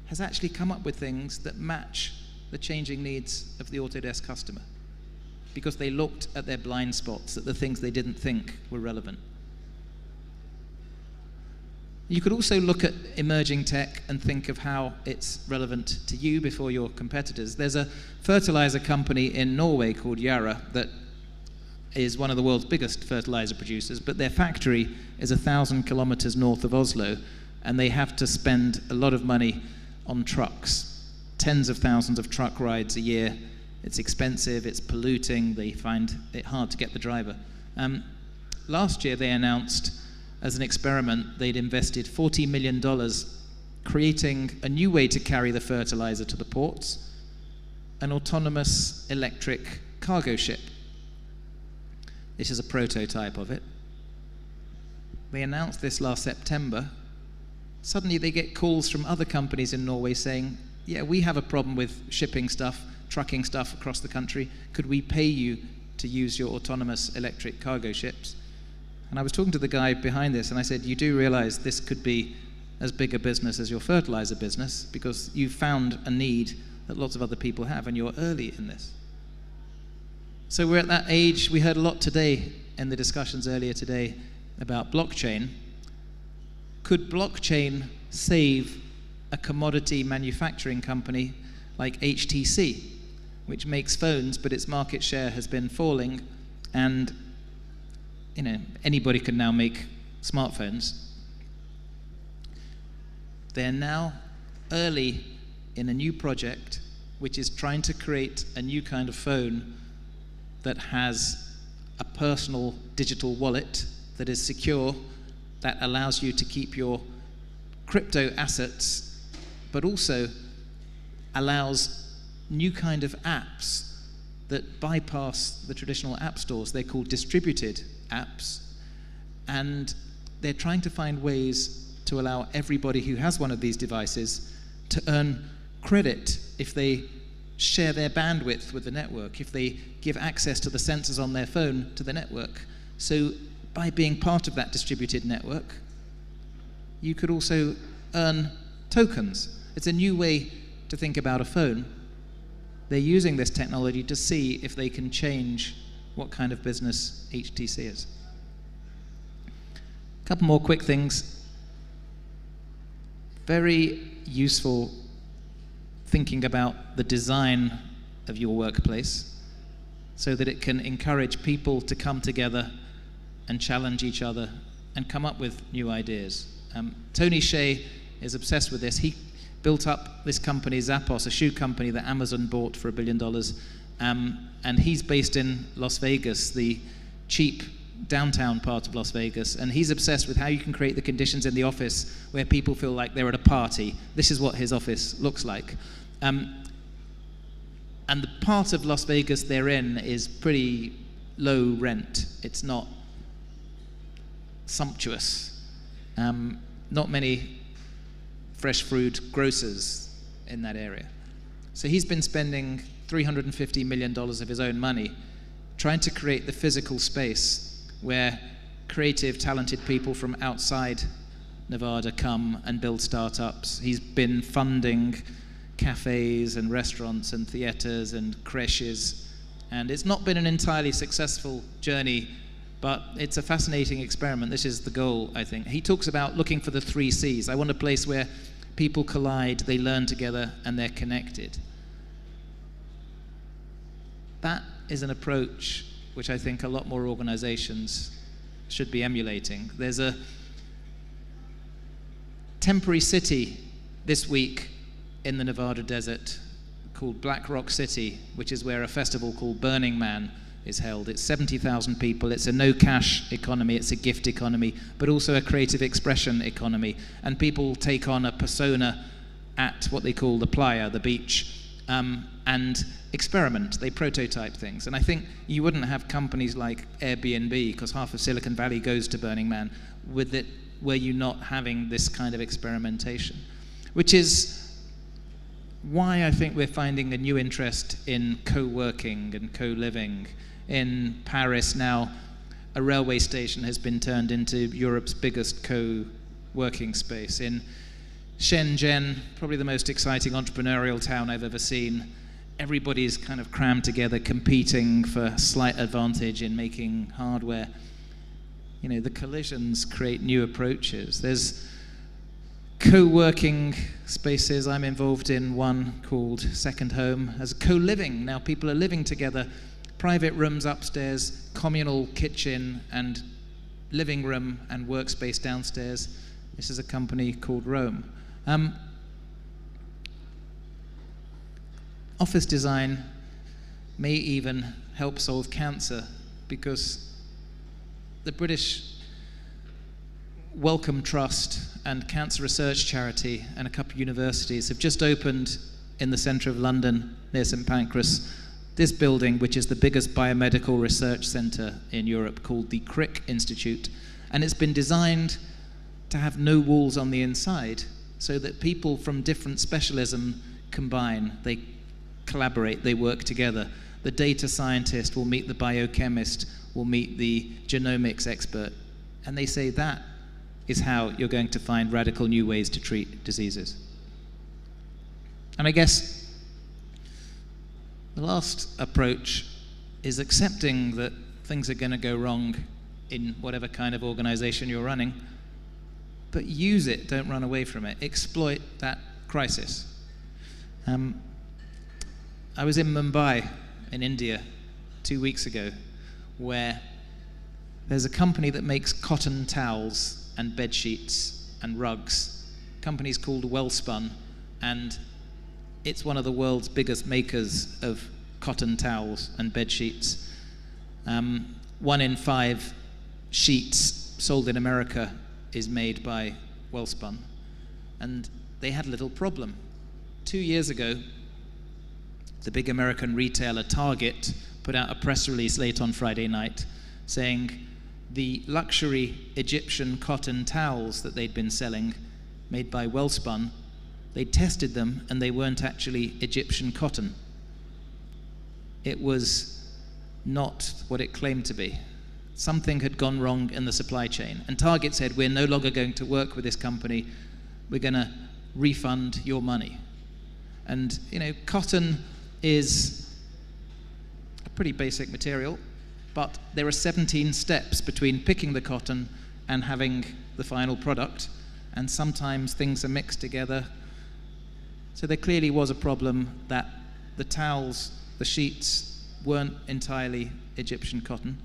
has actually come up with things that match the changing needs of the Autodesk customer because they looked at their blind spots, at the things they didn't think were relevant. You could also look at emerging tech and think of how it's relevant to you before your competitors. There's a fertilizer company in Norway called Yara that is one of the world's biggest fertilizer producers, but their factory is a thousand kilometers north of Oslo, and they have to spend a lot of money on trucks, tens of thousands of truck rides a year. It's expensive, it's polluting, they find it hard to get the driver. Um, last year, they announced as an experiment they'd invested $40 million creating a new way to carry the fertilizer to the ports an autonomous electric cargo ship. This is a prototype of it. They announced this last September. Suddenly, they get calls from other companies in Norway saying, Yeah, we have a problem with shipping stuff, trucking stuff across the country. Could we pay you to use your autonomous electric cargo ships? And I was talking to the guy behind this, and I said, You do realize this could be as big a business as your fertilizer business because you've found a need that lots of other people have, and you're early in this. So we're at that age, we heard a lot today in the discussions earlier today about blockchain. Could blockchain save a commodity manufacturing company like HTC, which makes phones, but its market share has been falling, and you know anybody can now make smartphones. They're now early in a new project which is trying to create a new kind of phone that has a personal digital wallet that is secure, that allows you to keep your crypto assets, but also allows new kind of apps that bypass the traditional app stores. They're called distributed apps, and they're trying to find ways to allow everybody who has one of these devices to earn credit if they share their bandwidth with the network, if they give access to the sensors on their phone to the network. So, by being part of that distributed network, you could also earn tokens. It's a new way to think about a phone. They're using this technology to see if they can change what kind of business HTC is. A couple more quick things. Very useful thinking about the design of your workplace so that it can encourage people to come together and challenge each other and come up with new ideas. Um, Tony Hsieh is obsessed with this. He built up this company, Zappos, a shoe company that Amazon bought for a billion dollars, Um, and he's based in Las Vegas, the cheap downtown part of Las Vegas, and he's obsessed with how you can create the conditions in the office where people feel like they're at a party. This is what his office looks like. Um, and the part of Las Vegas they're in is pretty low rent. It's not sumptuous. Um, not many fresh fruit grocers in that area. So he's been spending $350 million of his own money trying to create the physical space where creative, talented people from outside Nevada come and build startups. He's been funding cafes and restaurants and theaters and creches. And it's not been an entirely successful journey, but it's a fascinating experiment. This is the goal, I think. He talks about looking for the three C's. I want a place where people collide, they learn together, and they're connected. That is an approach which I think a lot more organizations should be emulating. There's a temporary city this week in the Nevada desert called Black Rock City, which is where a festival called Burning Man is held. It's 70,000 people. It's a no cash economy, it's a gift economy, but also a creative expression economy. And people take on a persona at what they call the playa, the beach, um, and experiment. They prototype things. And I think you wouldn't have companies like Airbnb, because half of Silicon Valley goes to Burning Man, with it, were you not having this kind of experimentation. Which is why I think we're finding a new interest in co working and co living. In Paris now, a railway station has been turned into Europe's biggest co working space. In Shenzhen, probably the most exciting entrepreneurial town I've ever seen, everybody's kind of crammed together, competing for slight advantage in making hardware. You know, the collisions create new approaches. There's co-working spaces. I'm involved in one called Second Home as co-living. Now people are living together, private rooms upstairs, communal kitchen and living room and workspace downstairs. This is a company called Roam. Um, office design may even help solve cancer because the British Wellcome Trust and Cancer Research Charity and a couple of universities have just opened in the centre of London near St Pancras this building, which is the biggest biomedical research centre in Europe, called the Crick Institute. And it's been designed to have no walls on the inside so that people from different specialism combine, they collaborate, they work together. The data scientist will meet the biochemist, will meet the genomics expert, and they say that is how you're going to find radical new ways to treat diseases. And I guess the last approach is accepting that things are going to go wrong in whatever kind of organization you're running, but use it, don't run away from it. Exploit that crisis. Um, I was in Mumbai, in India, two weeks ago, where there's a company that makes cotton towels and bed sheets and rugs. The company's called Welspun, and it's one of the world's biggest makers of cotton towels and bed sheets. Um, one in five sheets sold in America is made by Welspun, and they had a little problem. Two years ago, the big American retailer Target put out a press release late on Friday night saying the luxury Egyptian cotton towels that they'd been selling, made by Welspun, they tested them and they weren't actually Egyptian cotton. It was not what it claimed to be. Something had gone wrong in the supply chain. And Target said, We're no longer going to work with this company. We're going to refund your money. And, you know, cotton is a pretty basic material but there are 17 steps between picking the cotton and having the final product, and sometimes things are mixed together. So there clearly was a problem that the towels, the sheets, weren't entirely Egyptian cotton.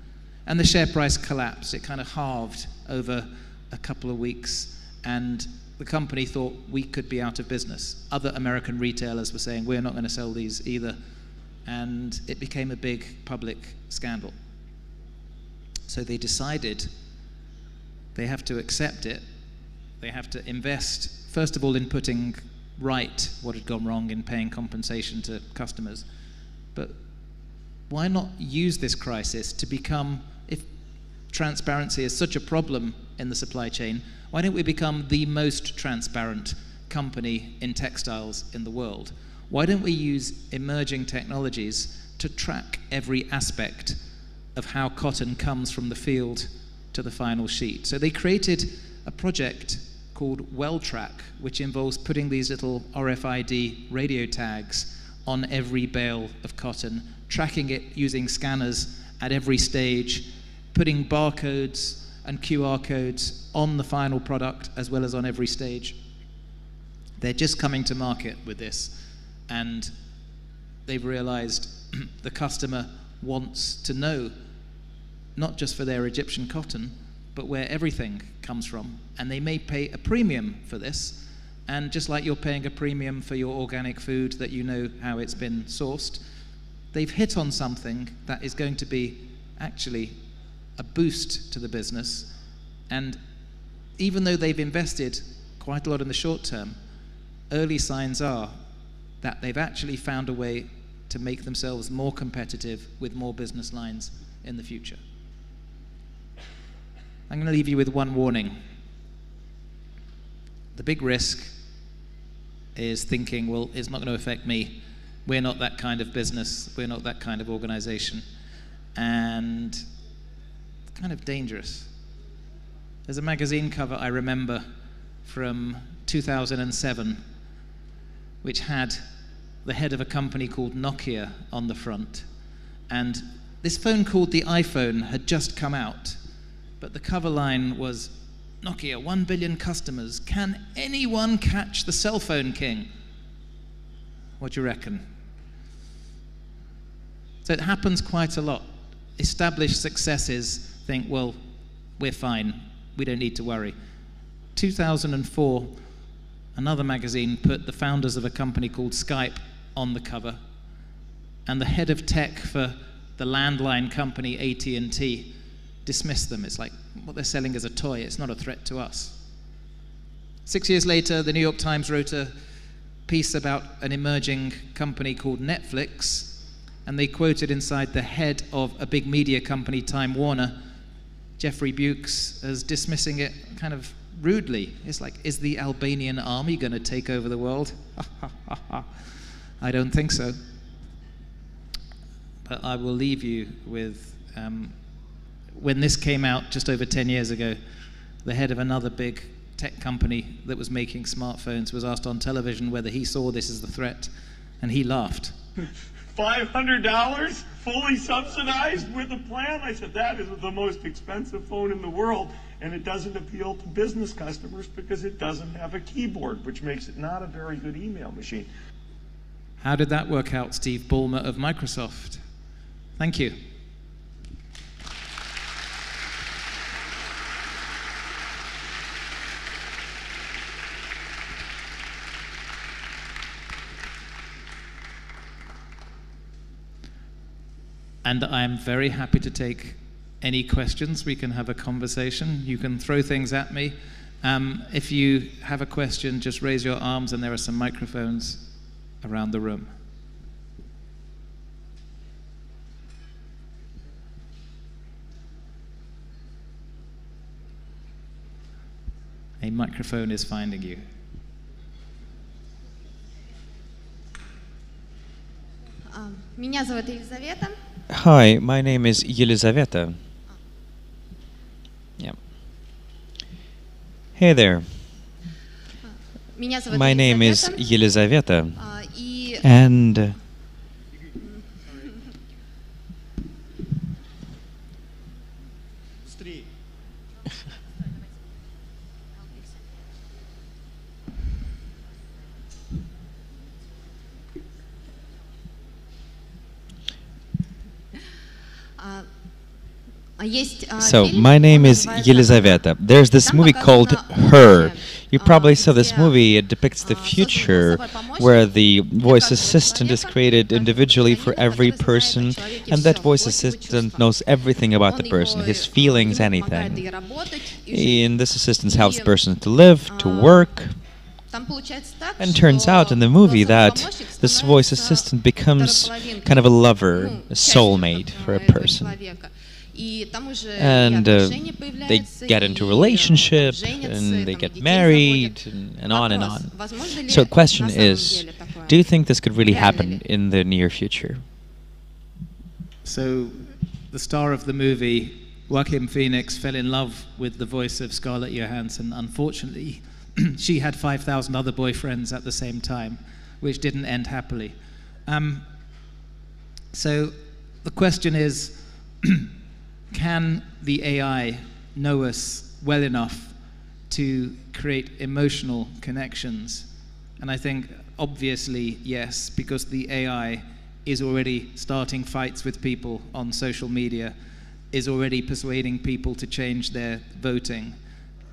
And the share price collapsed. It kind of halved over a couple of weeks. And the company thought we could be out of business. Other American retailers were saying, we're not going to sell these either. and it became a big public scandal. So they decided they have to accept it, they have to invest, first of all, in putting right what had gone wrong in paying compensation to customers. But why not use this crisis to become, if transparency is such a problem in the supply chain, why don't we become the most transparent company in textiles in the world? Why don't we use emerging technologies to track every aspect of how cotton comes from the field to the final sheet? So they created a project called Wel-Trak, which involves putting these little RFID radio tags on every bale of cotton, tracking it using scanners at every stage, putting barcodes and QR codes on the final product as well as on every stage. They're just coming to market with this, and they've realized the customer wants to know not just for their Egyptian cotton, but where everything comes from. And they may pay a premium for this. And just like you're paying a premium for your organic food that you know how it's been sourced, they've hit on something that is going to be actually a boost to the business. And even though they've invested quite a lot in the short term, early signs are that they've actually found a way to make themselves more competitive with more business lines in the future. I'm going to leave you with one warning. The big risk is thinking, well, it's not going to affect me. We're not that kind of business. We're not that kind of organization. And it's kind of dangerous. There's a magazine cover I remember from 2007, which had the head of a company called Nokia on the front. And this phone called the iPhone had just come out but the cover line was Nokia, 1 billion customers. Can anyone catch the cell phone king? What do you reckon? So it happens quite a lot. Established successes think, well, we're fine. We don't need to worry. 2004, another magazine put the founders of a company called Skype on the cover, and the head of tech for the landline company AT&T dismiss them. It's like what they're selling is a toy, it's not a threat to us. Six years later, the New York Times wrote a piece about an emerging company called Netflix, and they quoted inside the head of a big media company, Time Warner, Jeffrey Bewkes, as dismissing it kind of rudely. It's like, is the Albanian army going to take over the world? I don't think so. But I will leave you with um, when this came out just over 10 years ago, the head of another big tech company that was making smartphones was asked on television whether he saw this as the threat, and he laughed. $500 fully subsidized with a plan? I said, that is the most expensive phone in the world, and it doesn't appeal to business customers because it doesn't have a keyboard, which makes it not a very good email machine. How did that work out, Steve Ballmer of Microsoft? Thank you. And I'm very happy to take any questions. We can have a conversation. You can throw things at me. Um, if you have a question, just raise your arms, and there are some microphones around the room. A microphone is finding you. Меня зовут Елизавета. Hi, my name is Yelizaveta. Yeah. Hey there. Меня зовут My name is Елизавета. Yelizaveta. А, И And So, my name is Yelizaveta. There's this movie called Her. You probably saw this movie. It depicts the future where the voice assistant is created individually for every person, and that voice assistant knows everything about the person, his feelings, anything. And this assistant helps the person to live, to work. And turns out in the movie that this voice assistant becomes kind of a lover, a soulmate for a person and uh, they get into relationship and they get married and, and on and on. So the question is, do you think this could really happen in the near future? So the star of the movie, Joaquin Phoenix, fell in love with the voice of Scarlett Johansson. Unfortunately, she had 5,000 other boyfriends at the same time, which didn't end happily. Um, so the question is, can the AI know us well enough to create emotional connections? And I think obviously yes, because the AI is already starting fights with people on social media, is already persuading people to change their voting.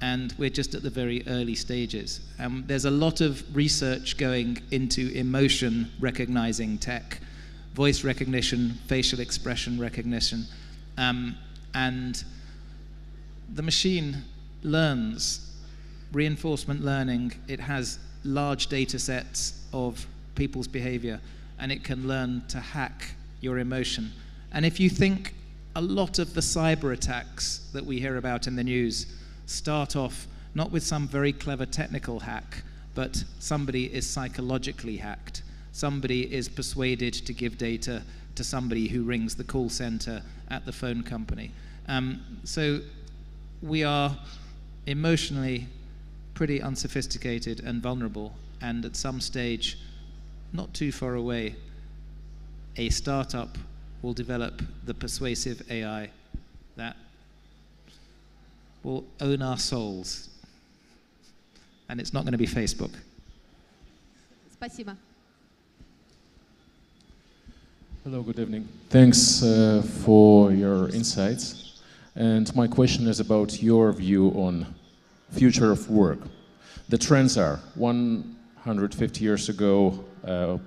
And we're just at the very early stages. Um, there's a lot of research going into emotion recognizing tech, voice recognition, facial expression recognition. Um, and the machine learns reinforcement learning, it has large data sets of people's behavior and it can learn to hack your emotion. And if you think a lot of the cyber attacks that we hear about in the news start off not with some very clever technical hack, but somebody is psychologically hacked. Somebody is persuaded to give data to somebody who rings the call center at the phone company. Um, so we are emotionally pretty unsophisticated and vulnerable, and at some stage, not too far away, a startup will develop the persuasive AI that will own our souls. And it's not going to be Facebook. Спасибо. Hello, good evening. Thanks uh, for your insights. And my question is about your view on future of work. The trends are 150 years ago, uh,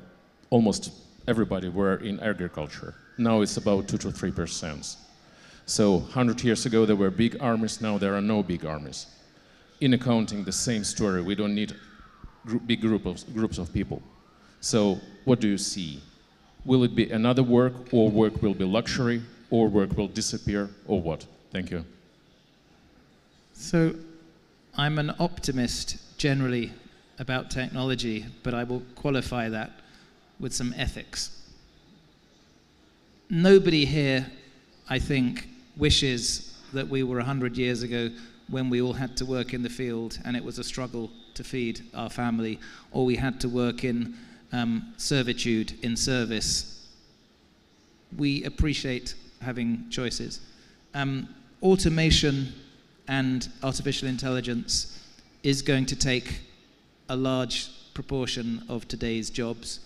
almost everybody were in agriculture. Now it's about 2 to 3 percent. So 100 years ago there were big armies, now there are no big armies. In accounting, the same story. We don't need gr- big group of, groups of people. So what do you see? Will it be another work, or work will be luxury, or work will disappear, or what? Thank you. So, I'm an optimist generally about technology, but I will qualify that with some ethics. Nobody here, I think, wishes that we were 100 years ago when we all had to work in the field and it was a struggle to feed our family, or we had to work in um, servitude in service. We appreciate having choices. Um, automation and artificial intelligence is going to take a large proportion of today's jobs.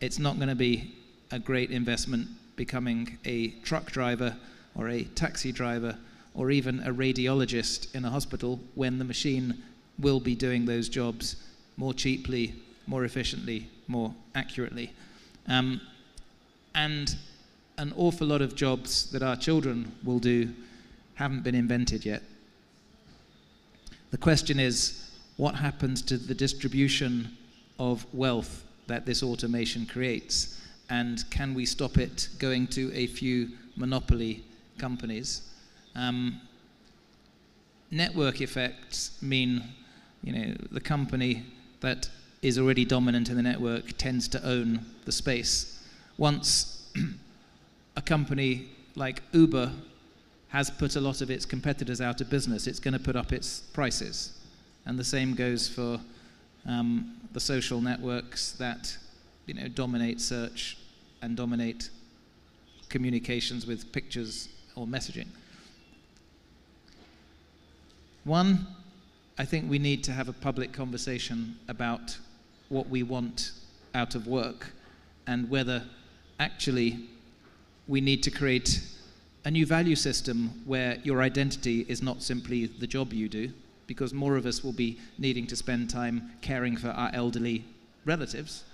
It's not going to be a great investment becoming a truck driver or a taxi driver or even a radiologist in a hospital when the machine will be doing those jobs more cheaply, more efficiently, more accurately. Um, and an awful lot of jobs that our children will do haven't been invented yet. The question is what happens to the distribution of wealth that this automation creates? And can we stop it going to a few monopoly companies? Um, network effects mean, you know, the company that is already dominant in the network tends to own the space. Once a company like Uber has put a lot of its competitors out of business, it's going to put up its prices. And the same goes for um, the social networks that you know, dominate search and dominate communications with pictures or messaging. One, I think we need to have a public conversation about what we want out of work and whether actually we need to create a new value system where your identity is not simply the job you do, because more of us will be needing to spend time caring for our elderly relatives.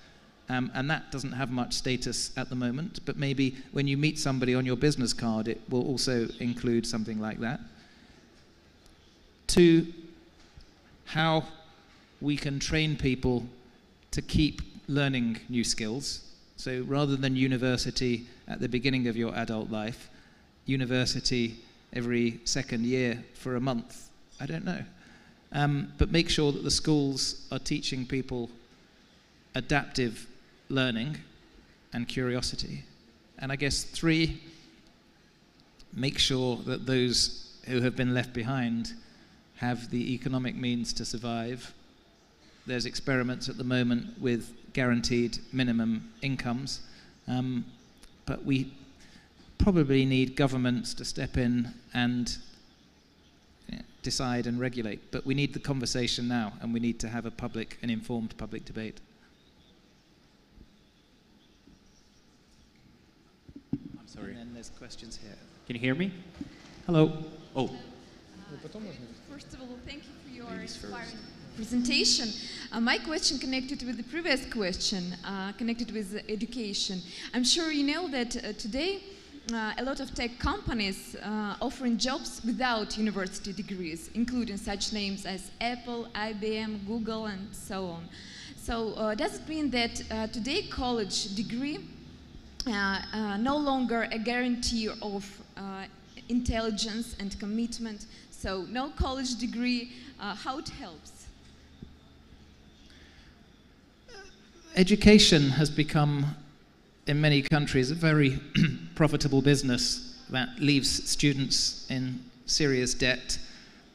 Um, and that doesn't have much status at the moment, but maybe when you meet somebody on your business card, it will also include something like that. Two, how we can train people to keep learning new skills. So rather than university at the beginning of your adult life, university every second year for a month, I don't know. Um, but make sure that the schools are teaching people adaptive learning and curiosity. And I guess three, make sure that those who have been left behind have the economic means to survive. There's experiments at the moment with guaranteed minimum incomes, um, but we probably need governments to step in and you know, decide and regulate. But we need the conversation now, and we need to have a public and informed public debate. I'm sorry. And then there's questions here. Can you hear me? Hello. Oh. First of all, thank you for your inspiring presentation. Uh, my question connected with the previous question, uh, connected with education. I'm sure you know that uh, today uh, a lot of tech companies uh, offering jobs without university degrees, including such names as Apple, IBM, Google, and so on. So uh, does it mean that today college degree no longer a guarantee of intelligence and commitment? So no college degree, how it helps? Education has become, in many countries, a very profitable business that leaves students in serious debt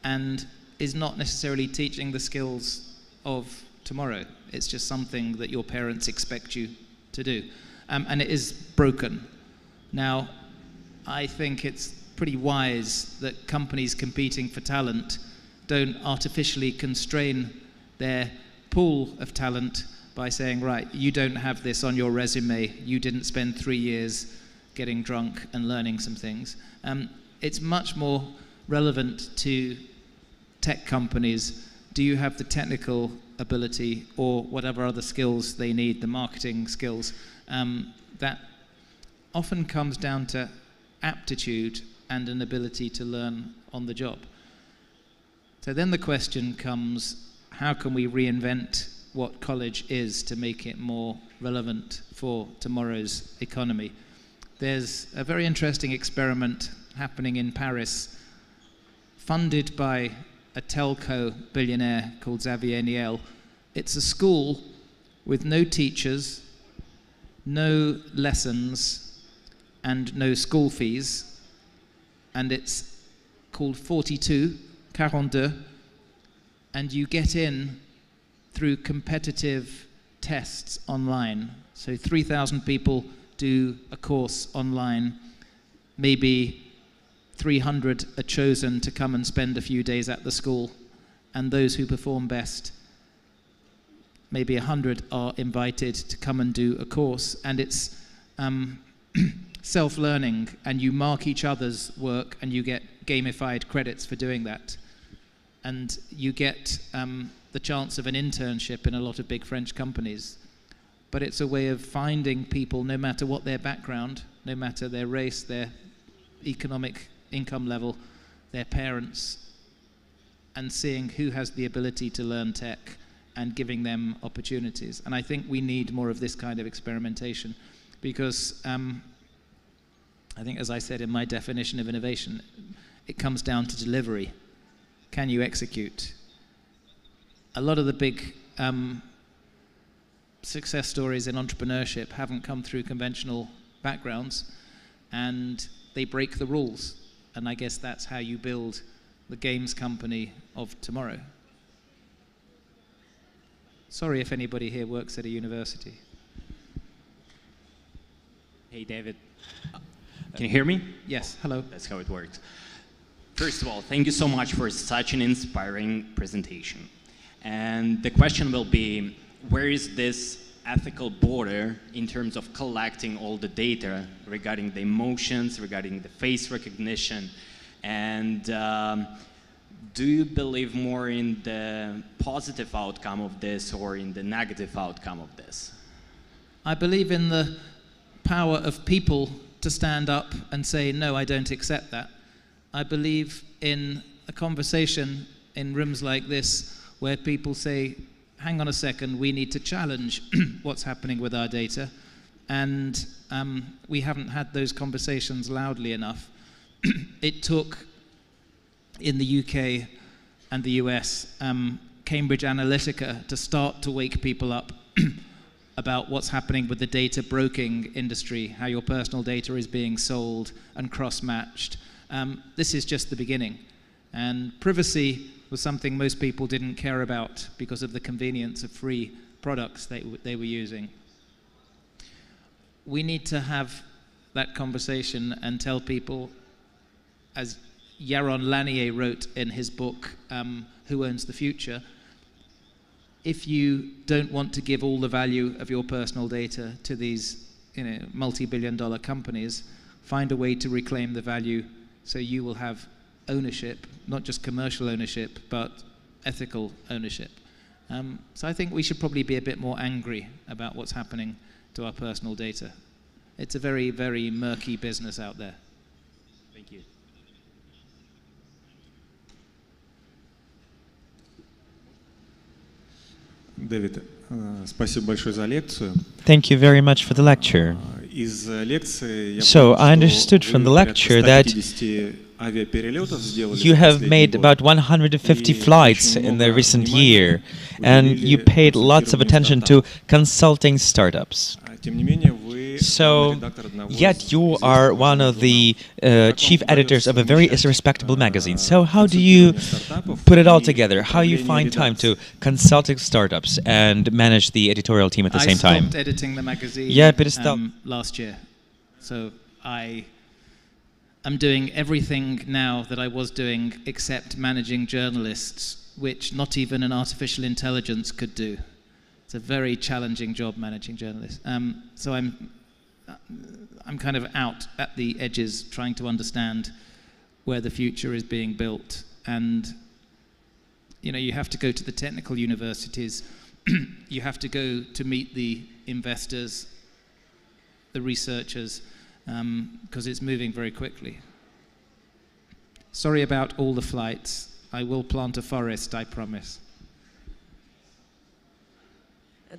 and is not necessarily teaching the skills of tomorrow. It's just something that your parents expect you to do. Um, and it is broken. Now, I think it's pretty wise that companies competing for talent don't artificially constrain their pool of talent by saying, right, you don't have this on your resume, you didn't spend three years getting drunk and learning some things. Um, it's much more relevant to tech companies. Do you have the technical ability or whatever other skills they need, the marketing skills? Um, that often comes down to aptitude and an ability to learn on the job. So then the question comes how can we reinvent what college is to make it more relevant for tomorrow's economy? There's a very interesting experiment happening in Paris, funded by a telco billionaire called Xavier Niel. It's a school with no teachers, no lessons, and no school fees. And it's called 42, 42, and you get in through competitive tests online. So 3,000 people do a course online. Maybe 300 are chosen to come and spend a few days at the school, and those who perform best, maybe 100 are invited to come and do a course. And it's um, self learning, and you mark each other's work, and you get gamified credits for doing that. And you get um, the chance of an internship in a lot of big French companies. But it's a way of finding people, no matter what their background, no matter their race, their economic income level, their parents, and seeing who has the ability to learn tech and giving them opportunities. And I think we need more of this kind of experimentation because um, I think, as I said in my definition of innovation, it comes down to delivery. Can you execute? A lot of the big um, success stories in entrepreneurship haven't come through conventional backgrounds and they break the rules. And I guess that's how you build the games company of tomorrow. Sorry if anybody here works at a university. Hey, David. Can you hear me? Yes, hello. That's how it works. First of all, thank you so much for such an inspiring presentation. And the question will be, where is this ethical border in terms of collecting all the data regarding the emotions, regarding the face recognition, and um, do you believe more in the positive outcome of this or in the negative outcome of this? I believe in the power of people to stand up and say, no, I don't accept that. I believe in a conversation in rooms like this where people say, hang on a second, we need to challenge what's happening with our data. And um, we haven't had those conversations loudly enough. it took, in the UK and the US, um, Cambridge Analytica to start to wake people up about what's happening with the data broking industry, how your personal data is being sold and cross matched. Um, this is just the beginning. And privacy was something most people didn't care about because of the convenience of free products they, they were using. We need to have that conversation and tell people, as Jaron Lanier wrote in his book, um, Who Owns the Future, if you don't want to give all the value of your personal data to these you know, multi-billion dollar companies, find a way to reclaim the value so you will have ownership, not just commercial ownership, but ethical ownership. Um, so I think we should probably be a bit more angry about what's happening to our personal data. It's a very, very murky business out there. Thank you. Дэвид, спасибо большое за лекцию. Thank you very much for the lecture. Из лекции я So понял, I что understood from вы the порядка lecture that 150 авиаперелетов сделали you have made about 150 flights in the recent year, and you paid lots of attention to consulting startups. So, yet you are one of the uh, chief editors of a very respectable magazine. So, how do you put it all together? How you find time to consulting startups and manage the editorial team at the same time? I stopped editing the magazine. Yeah, but um, last year. So I am doing everything now that I was doing except managing journalists, which not even an artificial intelligence could do. It's a very challenging job managing journalists. Um, so I'm, I'm kind of out at the edges trying to understand where the future is being built. And, you know, you have to go to the technical universities, you have to go to meet the investors, the researchers, um, because it's moving very quickly. Sorry about all the flights. I will plant a forest, I promise.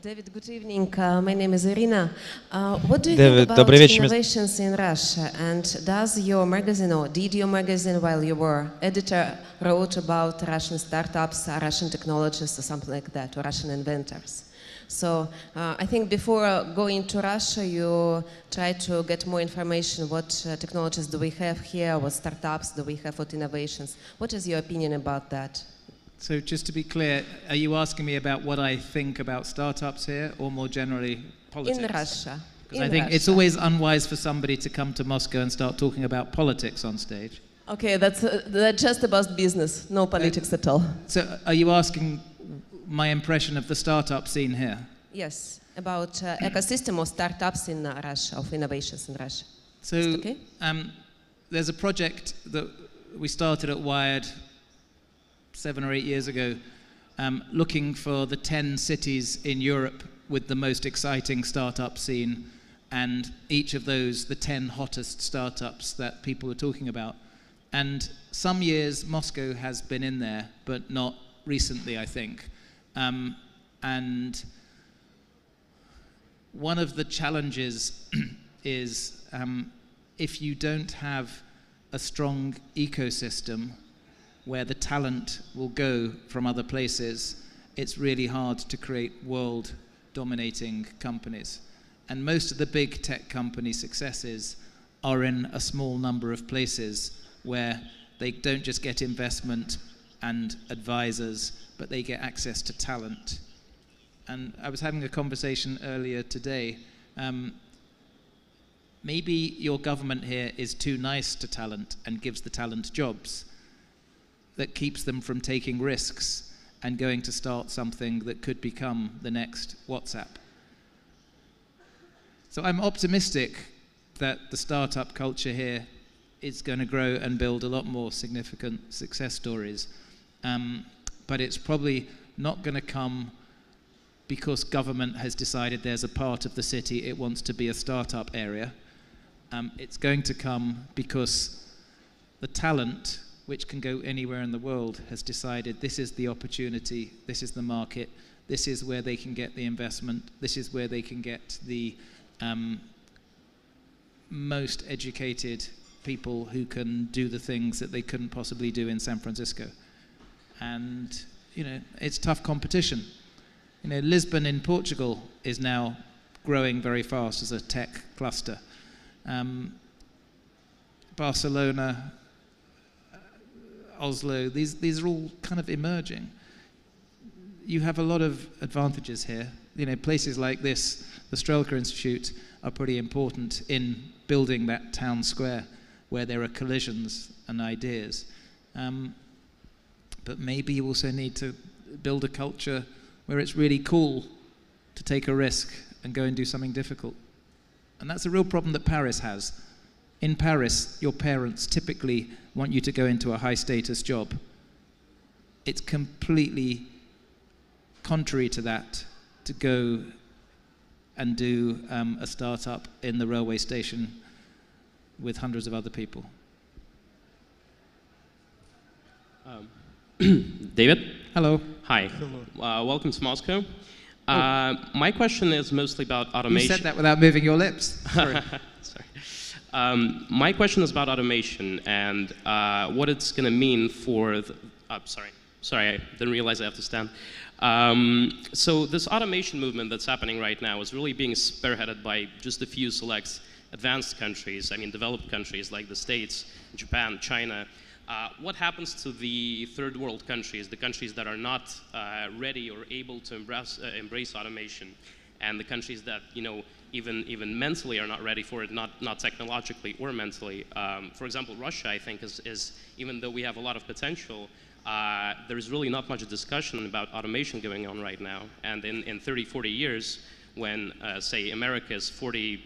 David, good evening. Uh, my name is Irina. Uh, what do you David, think about innovations in Russia? And does your magazine, or did your magazine while you were editor, wrote about Russian startups, Russian technologists, or something like that, or Russian inventors? So uh, I think before uh, going to Russia, you try to get more information. What uh, technologies do we have here? What startups do we have? What innovations? What is your opinion about that? So, just to be clear, are you asking me about what I think about startups here, or more generally politics? In Russia. Because I In think it's always unwise for somebody to come to Moscow and start talking about politics on stage. Okay, that's, uh, that's just about business, no politics at all. So, are you asking my impression of the startup scene here? Yes, about uh, ecosystem of startups in uh, Russia, of innovations in Russia. So, okay? um, there's a project that we started at Wired seven or eight years ago, um, looking for the 10 cities in Europe with the most exciting startup scene, and each of those, the 10 hottest startups that people are talking about. And some years Moscow has been in there, but not recently, I think. Um, and one of the challenges is um, if you don't have a strong ecosystem where the talent will go from other places, it's really hard to create world dominating companies. And most of the big tech company successes are in a small number of places where they don't just get investment and advisors, but they get access to talent. And I was having a conversation earlier today. Um, maybe your government here is too nice to talent and gives the talent jobs that keeps them from taking risks and going to start something that could become the next WhatsApp. So I'm optimistic that the startup culture here is going to grow and build a lot more significant success stories. Um, but it's probably not going to come because government has decided there's a part of the city it wants to be a startup area. Um, it's going to come because the talent, which can go anywhere in the world, has decided this is the opportunity, this is the market, this is where they can get the investment, this is where they can get the um, most educated people who can do the things that they couldn't possibly do in San Francisco. And, you know, it's tough competition. You know, Lisbon in Portugal is now growing very fast as a tech cluster. Um, Barcelona, uh, Oslo, these, these are all kind of emerging. You have a lot of advantages here. You know, places like this, the Strelka Institute, are pretty important in building that town square where there are collisions and ideas. Um, but maybe you also need to build a culture where it's really cool to take a risk and go and do something difficult. And that's a real problem that Paris has. In Paris, your parents typically want you to go into a high status job. It's completely contrary to that to go and do um, a startup in the railway station with hundreds of other people. Um, David? Hello. Hi. Uh, welcome to Moscow. Uh, my question is mostly about automation. You said that without moving your lips. Sorry. Sorry. Um, my question is about automation and uh, what it's going to mean for. The, oh, sorry, sorry, I didn't realize I have to stand. Um, so this automation movement that's happening right now is really being spearheaded by just a few select advanced countries. I mean, developed countries like the States, Japan, China. Uh, what happens to the third world countries, the countries that are not uh, ready or able to embrace, uh, embrace automation, and the countries that you know even even mentally are not ready for it, not not technologically or mentally. Um, for example, Russia, I think, is, is even though we have a lot of potential, uh, there's really not much discussion about automation going on right now. And in, in 30, 40 years, when uh, say America is 40,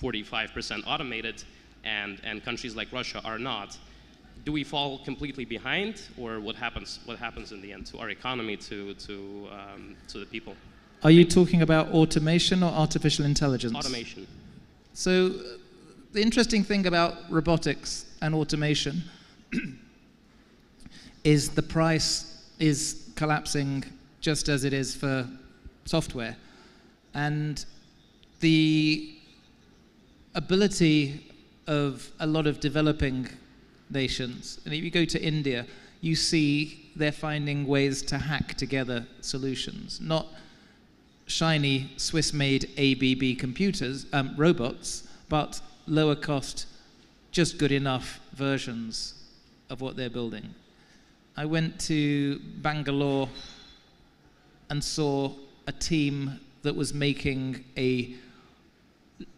45% automated, and and countries like Russia are not do we fall completely behind, or what happens? What happens in the end to our economy, to to um, to the people? Are you talking about automation or artificial intelligence? Automation. So, the interesting thing about robotics and automation is the price is collapsing just as it is for software, and the ability of a lot of developing nations. And if you go to India, you see they're finding ways to hack together solutions, not shiny Swiss made ABB computers, um, robots, but lower cost, just good enough versions of what they're building. I went to Bangalore and saw a team that was making a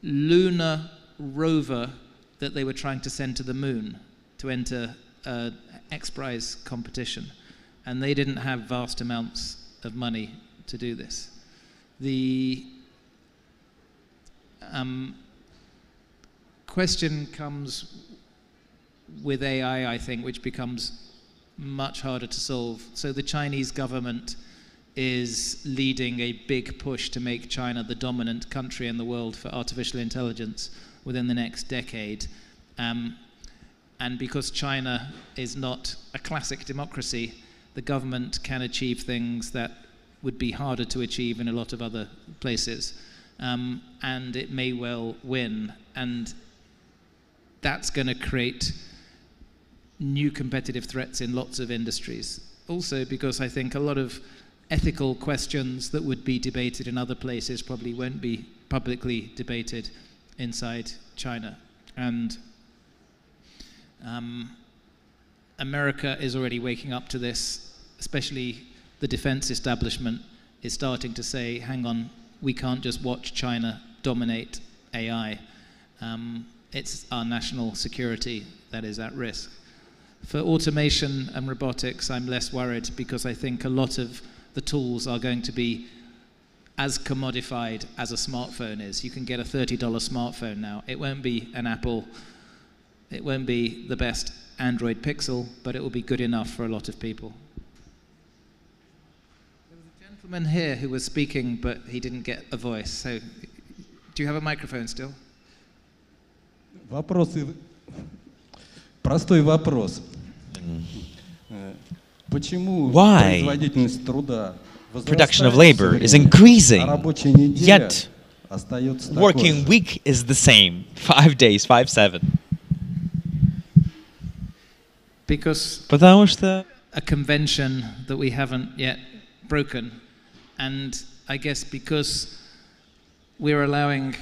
lunar rover that they were trying to send to the moon to enter an X Prize competition, and they didn't have vast amounts of money to do this. The um, question comes with AI, I think, which becomes much harder to solve. So the Chinese government is leading a big push to make China the dominant country in the world for artificial intelligence within the next decade. Um, and because China is not a classic democracy, the government can achieve things that would be harder to achieve in a lot of other places. Um, and it may well win. And that's going to create new competitive threats in lots of industries. Also, because I think a lot of ethical questions that would be debated in other places probably won't be publicly debated inside China. And um, America is already waking up to this, especially the defense establishment is starting to say, hang on, we can't just watch China dominate AI. Um, it's our national security that is at risk. For automation and robotics, I'm less worried because I think a lot of the tools are going to be as commodified as a smartphone is. You can get a $30 smartphone now. It won't be an Apple, it won't be the best Android Pixel, but it will be good enough for a lot of people. There was a gentleman here who was speaking, but he didn't get a voice. So, do you have a microphone still? Вопрос. Простой вопрос. Почему Why производительность труда production of labor is increasing, yet working week is the same, five days, five seven. Because Потому что a convention that we haven't yet broken, and I guess because we're allowing.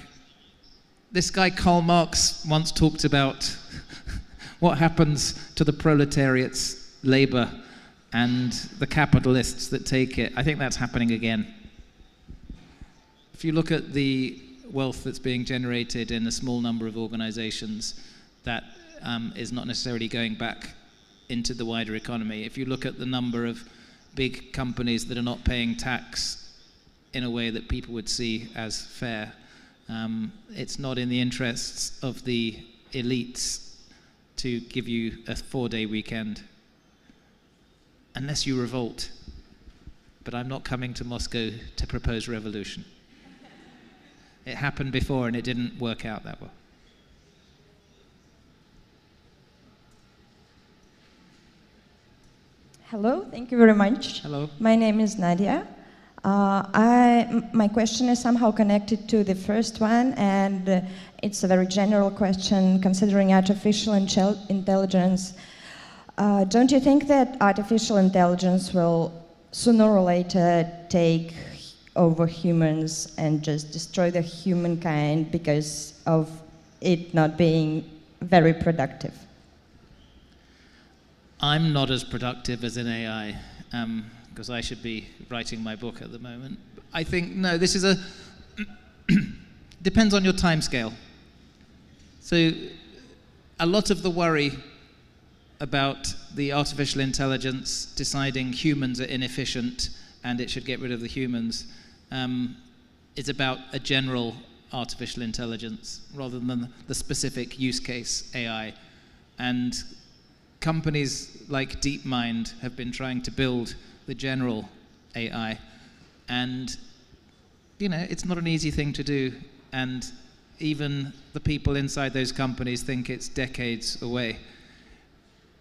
This guy Karl Marx once talked about what happens to the proletariat's labor and the capitalists that take it. I think that's happening again. If you look at the wealth that's being generated in a small number of organizations, that um, is not necessarily going back into the wider economy. If you look at the number of big companies that are not paying tax in a way that people would see as fair, um, it's not in the interests of the elites to give you a four day weekend unless you revolt. But I'm not coming to Moscow to propose revolution. It happened before and it didn't work out that well. Hello, thank you very much. Hello. My name is Nadia. Uh, I, m- my question is somehow connected to the first one, and uh, it's a very general question considering artificial intel- intelligence. Uh, don't you think that artificial intelligence will sooner or later take over humans and just destroy the humankind because of it not being very productive? I'm not as productive as an AI because I should be writing my book at the moment. I think, no, this is a. depends on your time scale. So, a lot of the worry about the artificial intelligence deciding humans are inefficient and it should get rid of the humans um, is about a general artificial intelligence rather than the specific use case AI. And companies like DeepMind have been trying to build the general AI. And, you know, it's not an easy thing to do. And even the people inside those companies think it's decades away.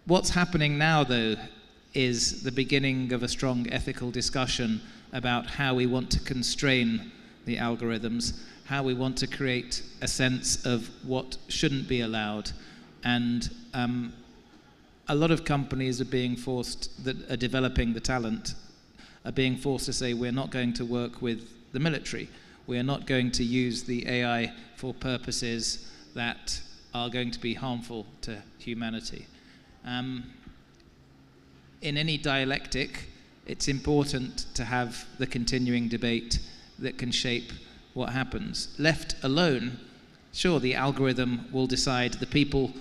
What's happening now, though, is the beginning of a strong ethical discussion about how we want to constrain the algorithms, how we want to create a sense of what shouldn't be allowed. And um, a lot of companies are being forced, that are developing the talent, are being forced to say, we're not going to work with the military. We are not going to use the AI for purposes that are going to be harmful to humanity. Um, in any dialectic, it's important to have the continuing debate that can shape what happens. Left alone, sure, the algorithm will decide the people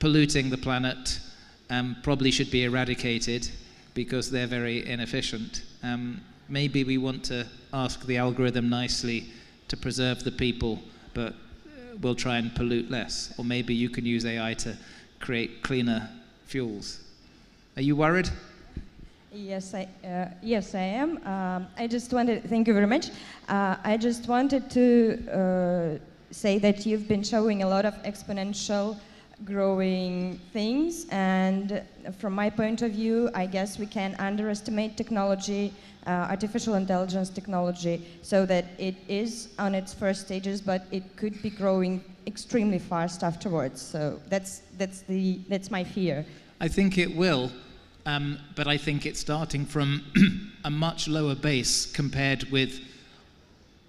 polluting the planet um, probably should be eradicated because they're very inefficient. Um, maybe we want to ask the algorithm nicely to preserve the people, but we'll try and pollute less. Or maybe you can use AI to create cleaner fuels. Are you worried? Yes, I, uh, yes, I am. Um, I just wanted, thank you very much. Uh, I just wanted to uh, say that you've been showing a lot of exponential growing things, and from my point of view, I guess we can underestimate technology, uh, artificial intelligence technology, so that it is on its first stages, but it could be growing extremely fast afterwards. So that's that's the that's my fear. I think it will, um, but I think it's starting from a much lower base compared with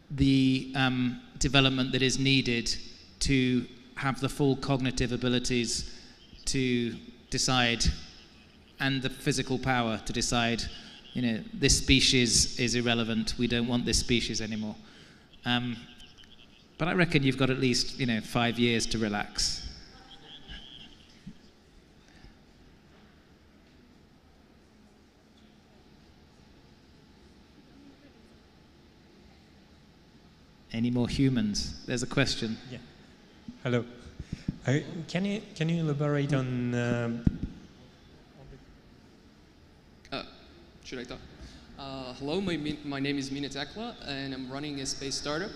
the um, development that is needed to have the full cognitive abilities to decide and the physical power to decide, you know, this species is irrelevant, we don't want this species anymore. Um, but I reckon you've got at least, you know, five years to relax. Any more humans? There's a question. Yeah. Hello. Uh, can you can you elaborate on? Um, Uh, should I talk? Uh, hello, my, my name is Mina Tekla, and I'm running a space startup.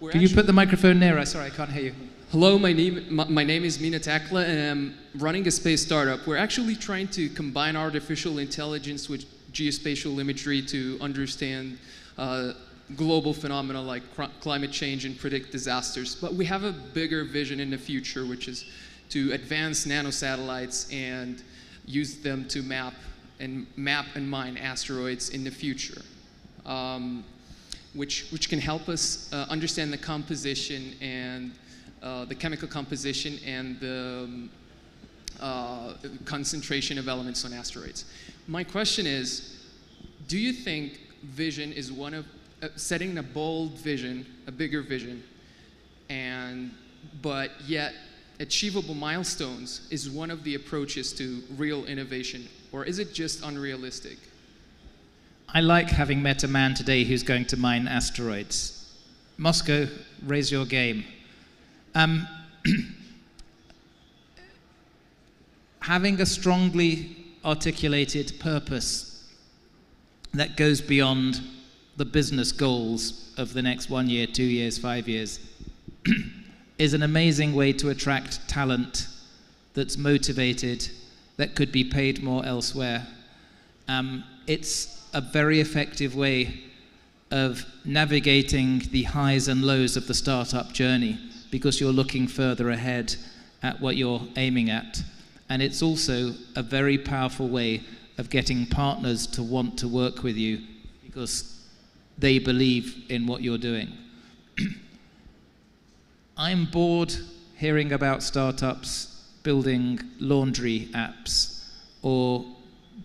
We're Could you put the microphone nearer? Sorry, I can't hear you. Hello, my name, my, my name is Mina Tekla, and I'm running a space startup. We're actually trying to combine artificial intelligence with geospatial imagery to understand uh, global phenomena like climate change and predict disasters. But we have a bigger vision in the future, which is to advance nanosatellites and use them to map and map and mine asteroids in the future. Um, which, which can help us uh, understand the composition and uh, the chemical composition and the um, uh, concentration of elements on asteroids. My question is, do you think vision is one of setting a bold vision, a bigger vision, and but yet achievable milestones is one of the approaches to real innovation, or is it just unrealistic? I like having met a man today who's going to mine asteroids. Moscow, raise your game. Um, having a strongly articulated purpose that goes beyond the business goals of the next one year, two years, five years is an amazing way to attract talent that's motivated, that could be paid more elsewhere. Um, it's a very effective way of navigating the highs and lows of the startup journey because you're looking further ahead at what you're aiming at. And it's also a very powerful way of getting partners to want to work with you because they believe in what you're doing. I'm bored hearing about startups building laundry apps or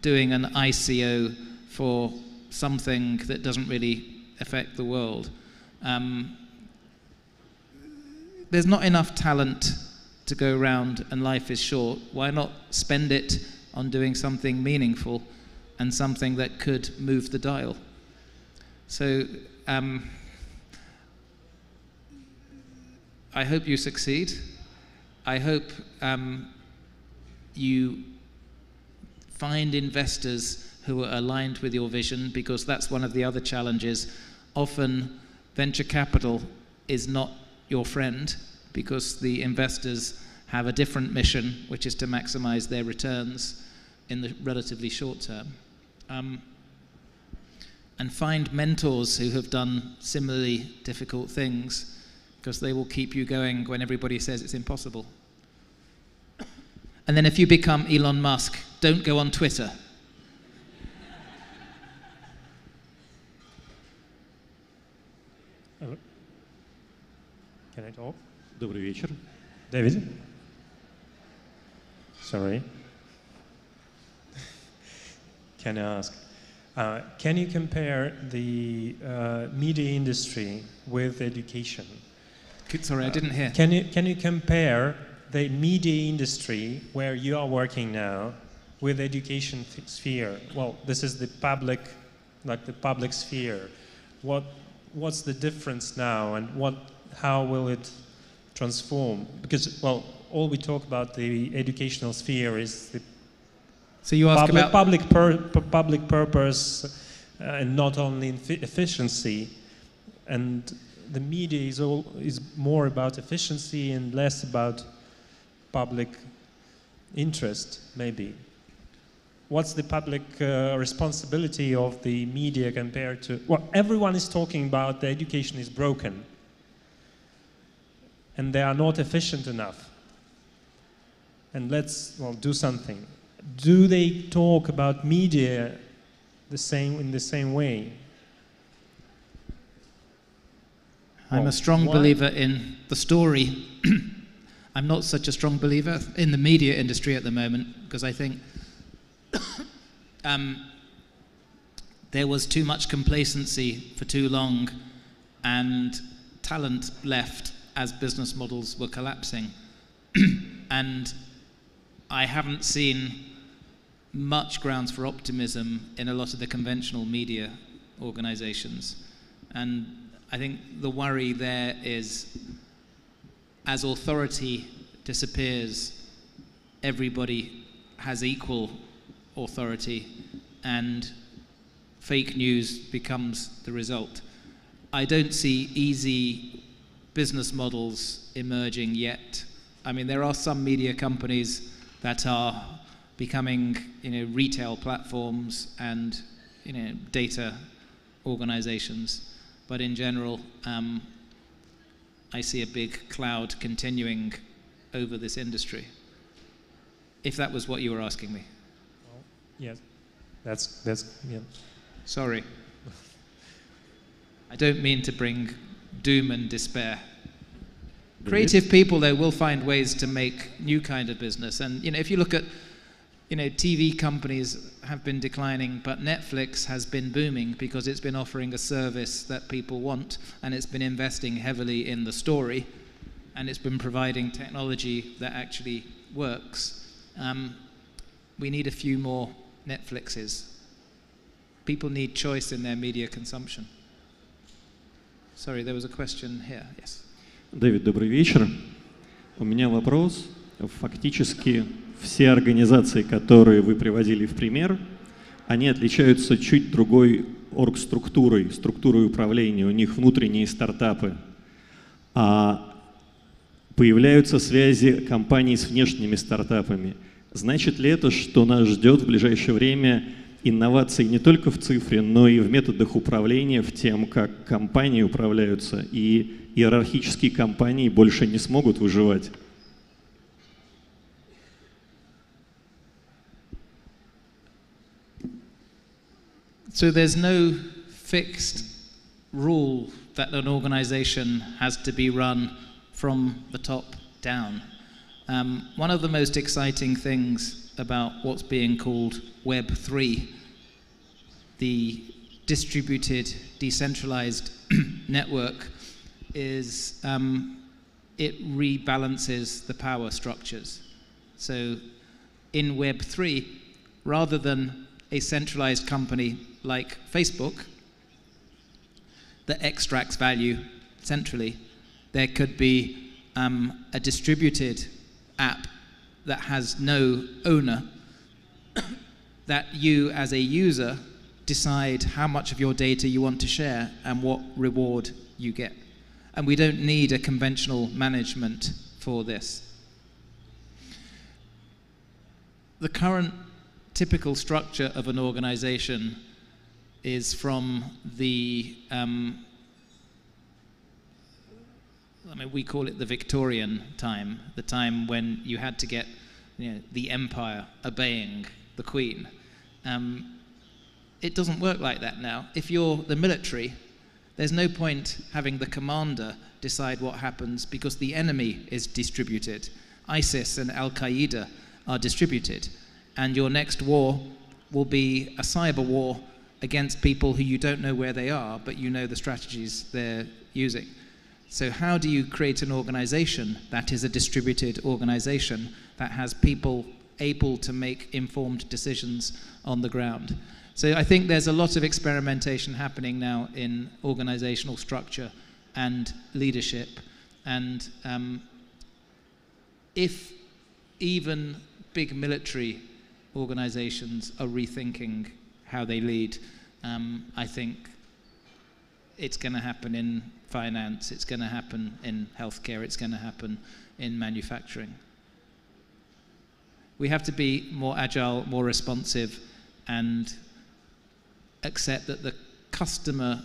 doing an ICO for something that doesn't really affect the world. Um, there's not enough talent to go around and life is short. Why not spend it on doing something meaningful and something that could move the dial? So, um, I hope you succeed. I hope um, you find investors who are aligned with your vision because that's one of the other challenges. Often, venture capital is not your friend because the investors have a different mission, which is to maximize their returns in the relatively short term. Um, and find mentors who have done similarly difficult things because they will keep you going when everybody says it's impossible. And then if you become Elon Musk, don't go on Twitter. Hello. Can I talk? Добрый вечер. David? Sorry. Can I ask? uh, can you compare the uh, media industry with education? Sorry, I didn't hear. Can you can you compare the media industry where you are working now with the education sphere? Well, this is the public, like the public sphere. What what's the difference now, and what how will it transform? Because well, all we talk about the educational sphere is the So you ask public, about public, pur- public purpose uh, and not only in efficiency. And the media is, all, is more about efficiency and less about public interest, maybe. What's the public uh, responsibility of the media compared to. Well, everyone is talking about the education is broken and they are not efficient enough. And let's well, do something do they talk about media the same in the same way? I'm a strong why- believer in the story. I'm not such a strong believer in the media industry at the moment because I think um, there was too much complacency for too long and talent left as business models were collapsing. and I haven't seen much grounds for optimism in a lot of the conventional media organizations. And I think the worry there is as authority disappears, everybody has equal authority and fake news becomes the result. I don't see easy business models emerging yet. I mean, there are some media companies that are becoming, you know, retail platforms and, you know, data organizations. But in general, um, I see a big cloud continuing over this industry. If that was what you were asking me. Yes, that's that's yeah. Sorry. I don't mean to bring doom and despair. Creative people, though, will find ways to make new kind of business. And you know, if you look at, you know, TV companies have been declining, but Netflix has been booming because it's been offering a service that people want, and it's been investing heavily in the story, and it's been providing technology that actually works. Um, we need a few more Netflixes. People need choice in their media consumption. Sorry, there was a question here. Yes. Дэвид, добрый вечер. У меня вопрос. Фактически все организации, которые вы приводили в пример, они отличаются чуть другой оргструктурой, структурой управления. У них внутренние стартапы. А появляются связи компаний с внешними стартапами. Значит ли это, что нас ждет в ближайшее время инновации не только в цифре, но и в методах управления, в тем, как компании управляются, и иерархические компании больше не смогут выживать? So there's no fixed rule that an organization has to be run from the top down. Um, one of the most exciting things about what's being called Web 3, the distributed, decentralized network, is um, it rebalances the power structures. So in Web 3, rather than a centralized company like Facebook that extracts value centrally, there could be um, a distributed app that has no owner, that you as a user decide how much of your data you want to share and what reward you get. And we don't need a conventional management for this. The current typical structure of an organization is from the um, I mean, we call it the Victorian time, the time when you had to get you know, the empire obeying the queen. Um, it doesn't work like that now. If you're the military, there's no point having the commander decide what happens because the enemy is distributed. ISIS and Al Qaeda are distributed, and your next war will be a cyber war against people who you don't know where they are, but you know the strategies they're using. So, how do you create an organization that is a distributed organization that has people able to make informed decisions on the ground? So, I think there's a lot of experimentation happening now in organizational structure and leadership. And um, if even big military organizations are rethinking how they lead, um, I think it's going to happen in finance, it's going to happen in healthcare, it's going to happen in manufacturing. We have to be more agile, more responsive, and accept that the customer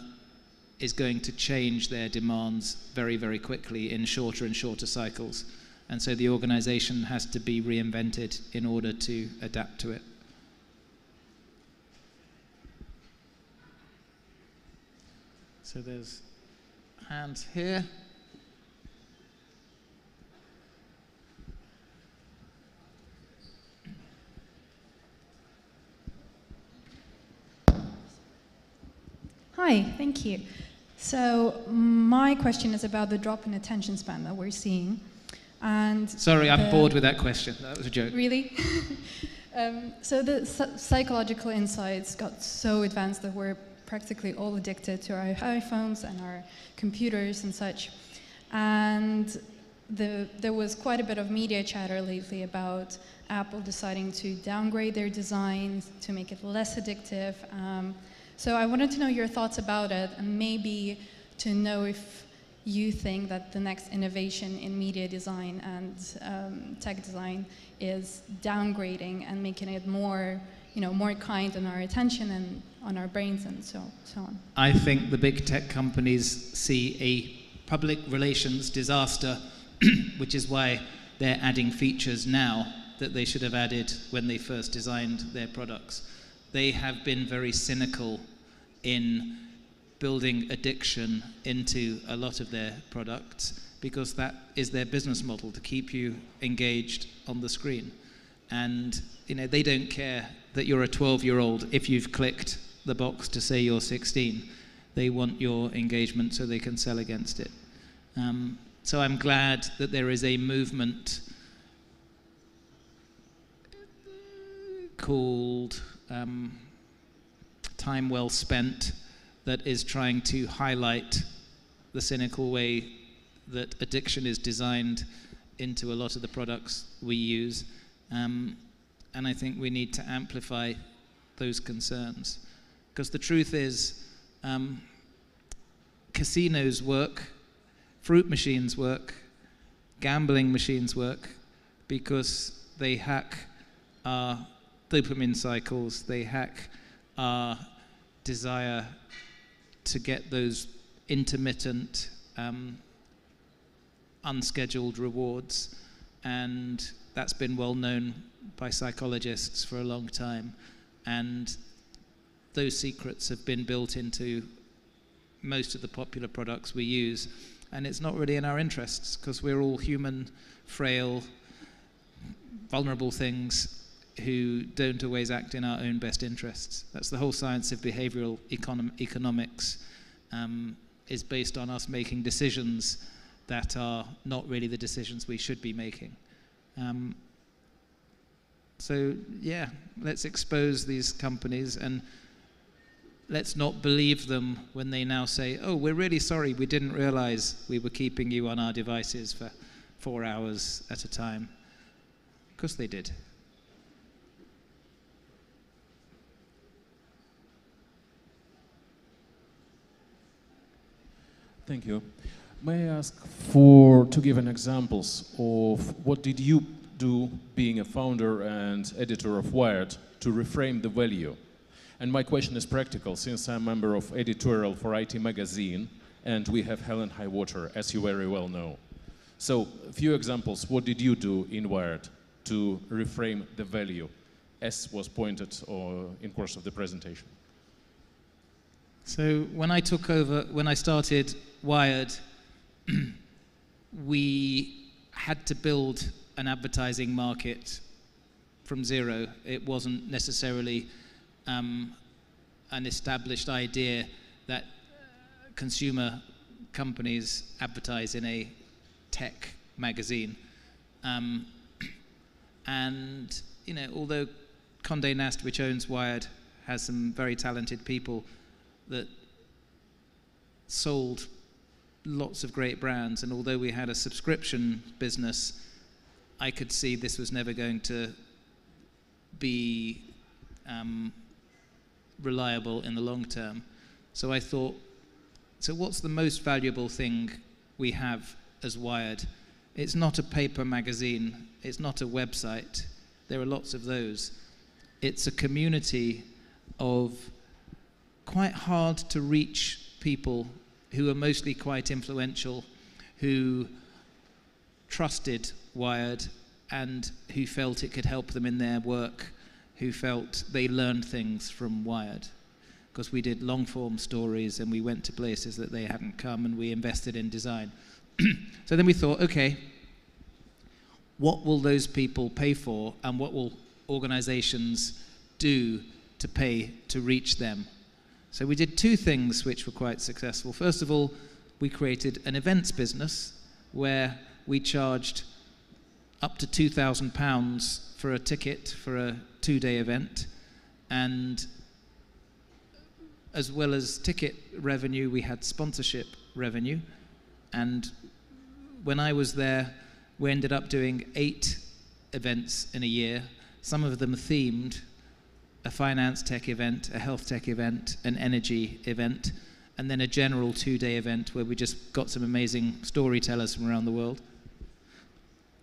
is going to change their demands very, very quickly in shorter and shorter cycles. And so the organization has to be reinvented in order to adapt to it. So there's hands here. Hi, thank you. So my question is about the drop in attention span that we're seeing. And Sorry, I'm the- bored with that question. That was a joke. Really? um, so the psychological insights got so advanced that we're practically all addicted to our iPhones and our computers and such. And the, there was quite a bit of media chatter lately about Apple deciding to downgrade their design to make it less addictive. Um, so I wanted to know your thoughts about it and maybe to know if you think that the next innovation in media design and um, tech design is downgrading and making it more, you know, more kind on our attention and on our brains and so, so on. I think the big tech companies see a public relations disaster, which is why they're adding features now that they should have added when they first designed their products. They have been very cynical in building addiction into a lot of their products because that is their business model to keep you engaged on the screen. And you know, they don't care that you're a 12 year old if you've clicked the box to say you're 16. They want your engagement so they can sell against it. Um, so I'm glad that there is a movement called um, Time Well Spent that is trying to highlight the cynical way that addiction is designed into a lot of the products we use. Um, and I think we need to amplify those concerns. Because the truth is, um, casinos work, fruit machines work, gambling machines work because they hack our dopamine cycles, they hack our desire to get those intermittent, um, unscheduled rewards. And that's been well known by psychologists for a long time. And those secrets have been built into most of the popular products we use. And it's not really in our interests because we're all human, frail, vulnerable things who don't always act in our own best interests. That's the whole science of behavioral econom- economics, um, is based on us making decisions that are not really the decisions we should be making. Um, so, yeah, let's expose these companies and let's not believe them when they now say, oh, we're really sorry, we didn't realize we were keeping you on our devices for four hours at a time. Of course they did. Thank you. May I ask for to give an examples of what did you do being a founder and editor of Wired to reframe the value? And my question is practical since I'm a member of editorial for IT magazine and we have Helen Highwater, as you very well know. So a few examples, what did you do in Wired to reframe the value as was pointed or in course of the presentation? So when I took over, when I started Wired, we had to build an advertising market from zero. It wasn't necessarily um, an established idea that consumer companies advertise in a tech magazine. Um, and, you know, although Condé Nast, which owns Wired, has some very talented people, that sold lots of great brands. And although we had a subscription business, I could see this was never going to be um, reliable in the long term. So I thought, so what's the most valuable thing we have as Wired? It's not a paper magazine, it's not a website. There are lots of those. It's a community of quite hard to reach people who are mostly quite influential, who trusted Wired and who felt it could help them in their work, who felt they learned things from Wired. Because we did long form stories and we went to places that they hadn't come and we invested in design. so then we thought, okay, what will those people pay for and what will organizations do to pay to reach them? So we did two things which were quite successful. First of all, we created an events business where we charged up to £2,000 for a ticket for a two day event and as well as ticket revenue, we had sponsorship revenue. And when I was there, we ended up doing eight events in a year, some of them themed a finance tech event, a health tech event, an energy event, and then a general two day event where we just got some amazing storytellers from around the world.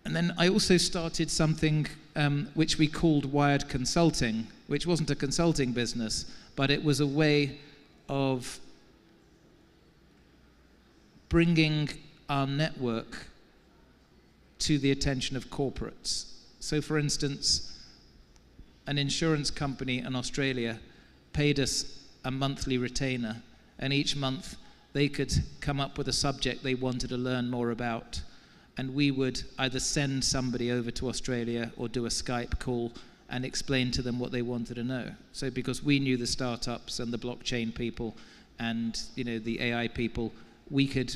And then I also started something um, which we called Wired Consulting, which wasn't a consulting business, but it was a way of bringing our network to the attention of corporates. So, for instance, an insurance company in Australia paid us a monthly retainer, and each month they could come up with a subject they wanted to learn more about. And we would either send somebody over to Australia or do a Skype call and explain to them what they wanted to know. So because we knew the startups and the blockchain people and you know the AI people, we could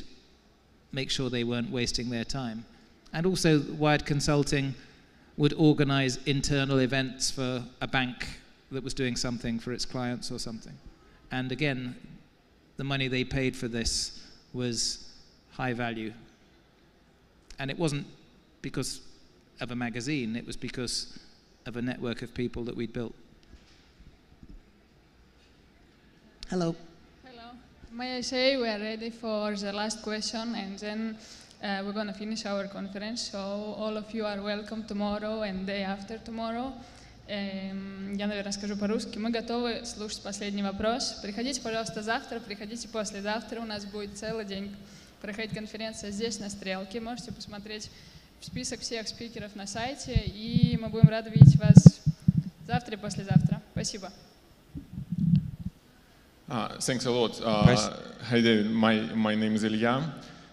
make sure they weren't wasting their time. And also Wired Consulting would organize internal events for a bank that was doing something for its clients or something. And again, the money they paid for this was high value. And it wasn't because of a magazine, it was because of a network of people that we'd built. Hello. Hello. May I say we are ready for the last question and then uh, we're going to finish our conference. So all of you are welcome tomorrow and day after tomorrow. Эм, Я, наверное, скажу по-русски. Мы готовы слушать последний вопрос. Приходите, пожалуйста, завтра, приходите послезавтра. У нас будет целый день проходить конференция здесь, на Стрелке. Можете посмотреть список всех спикеров на сайте, и мы будем рады видеть вас завтра и послезавтра. Спасибо. Uh, thanks a lot. Uh, hi David, my, my name is Ilya,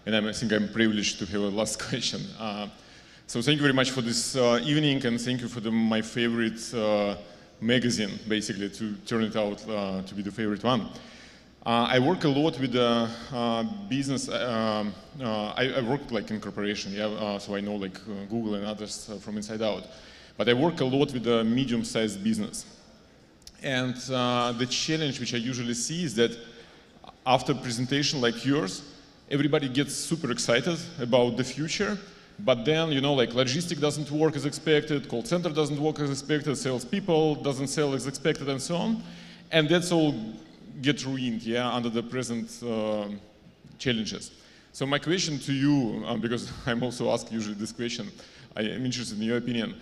and I'm, I think I'm privileged to have a last question. Uh, so thank you very much for this uh, evening, and thank you for the, my favorite uh, magazine, basically, to turn it out uh, to be the favorite one. Uh, I work a lot with uh, uh, business. Um, I, I work like in corporation, yeah, so I know like Google and others from inside out. But I work a lot with a medium-sized business. And uh, the challenge which I usually see is that after presentation like yours, everybody gets super excited about the future, but then, you know, like logistic doesn't work as expected, call center doesn't work as expected, salespeople doesn't sell as expected, and so on. And that's all get ruined, yeah, under the present uh, challenges. So my question to you, um, because I'm also asked usually this question, I am interested in your opinion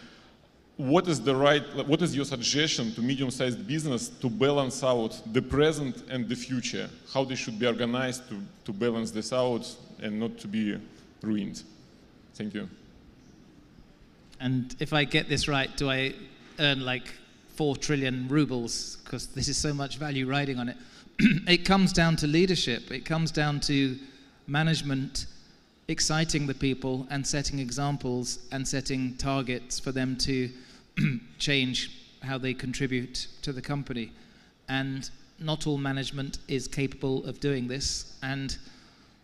what is the right, what is your suggestion to medium-sized business to balance out the present and the future? How they should be organized to, to balance this out and not to be ruined? Thank you. And if I get this right, do I earn like four trillion rubles? Because this is so much value riding on it. it comes down to leadership. It comes down to management exciting the people and setting examples and setting targets for them to change how they contribute to the company. And not all management is capable of doing this. And,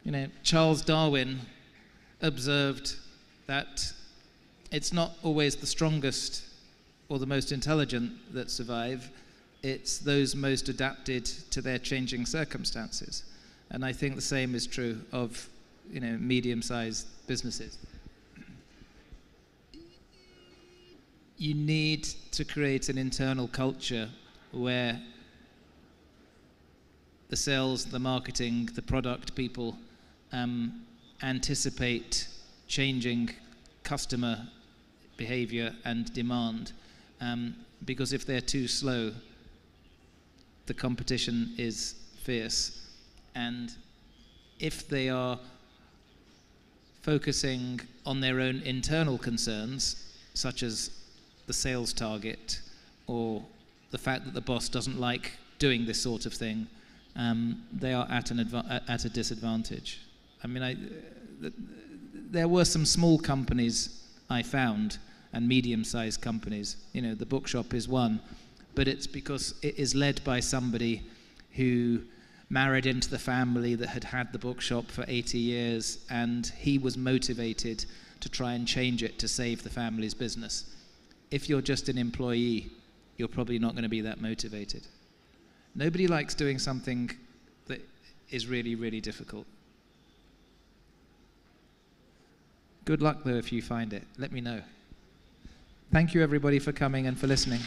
you know, Charles Darwin observed that it's not always the strongest or the most intelligent that survive, it's those most adapted to their changing circumstances. And I think the same is true of, you know, medium-sized businesses. you need to create an internal culture where the sales, the marketing, the product people um, anticipate changing customer behavior and demand. Um, because if they're too slow, the competition is fierce. And if they are focusing on their own internal concerns, such as the sales target or the fact that the boss doesn't like doing this sort of thing, um, they are at, an at a disadvantage. I mean, I, th- there were some small companies I found and medium sized companies. You know, the bookshop is one, but it's because it is led by somebody who married into the family that had had the bookshop for 80 years and he was motivated to try and change it to save the family's business if you're just an employee, you're probably not going to be that motivated. Nobody likes doing something that is really, really difficult. Good luck, though, if you find it. Let me know. Thank you, everybody, for coming and for listening.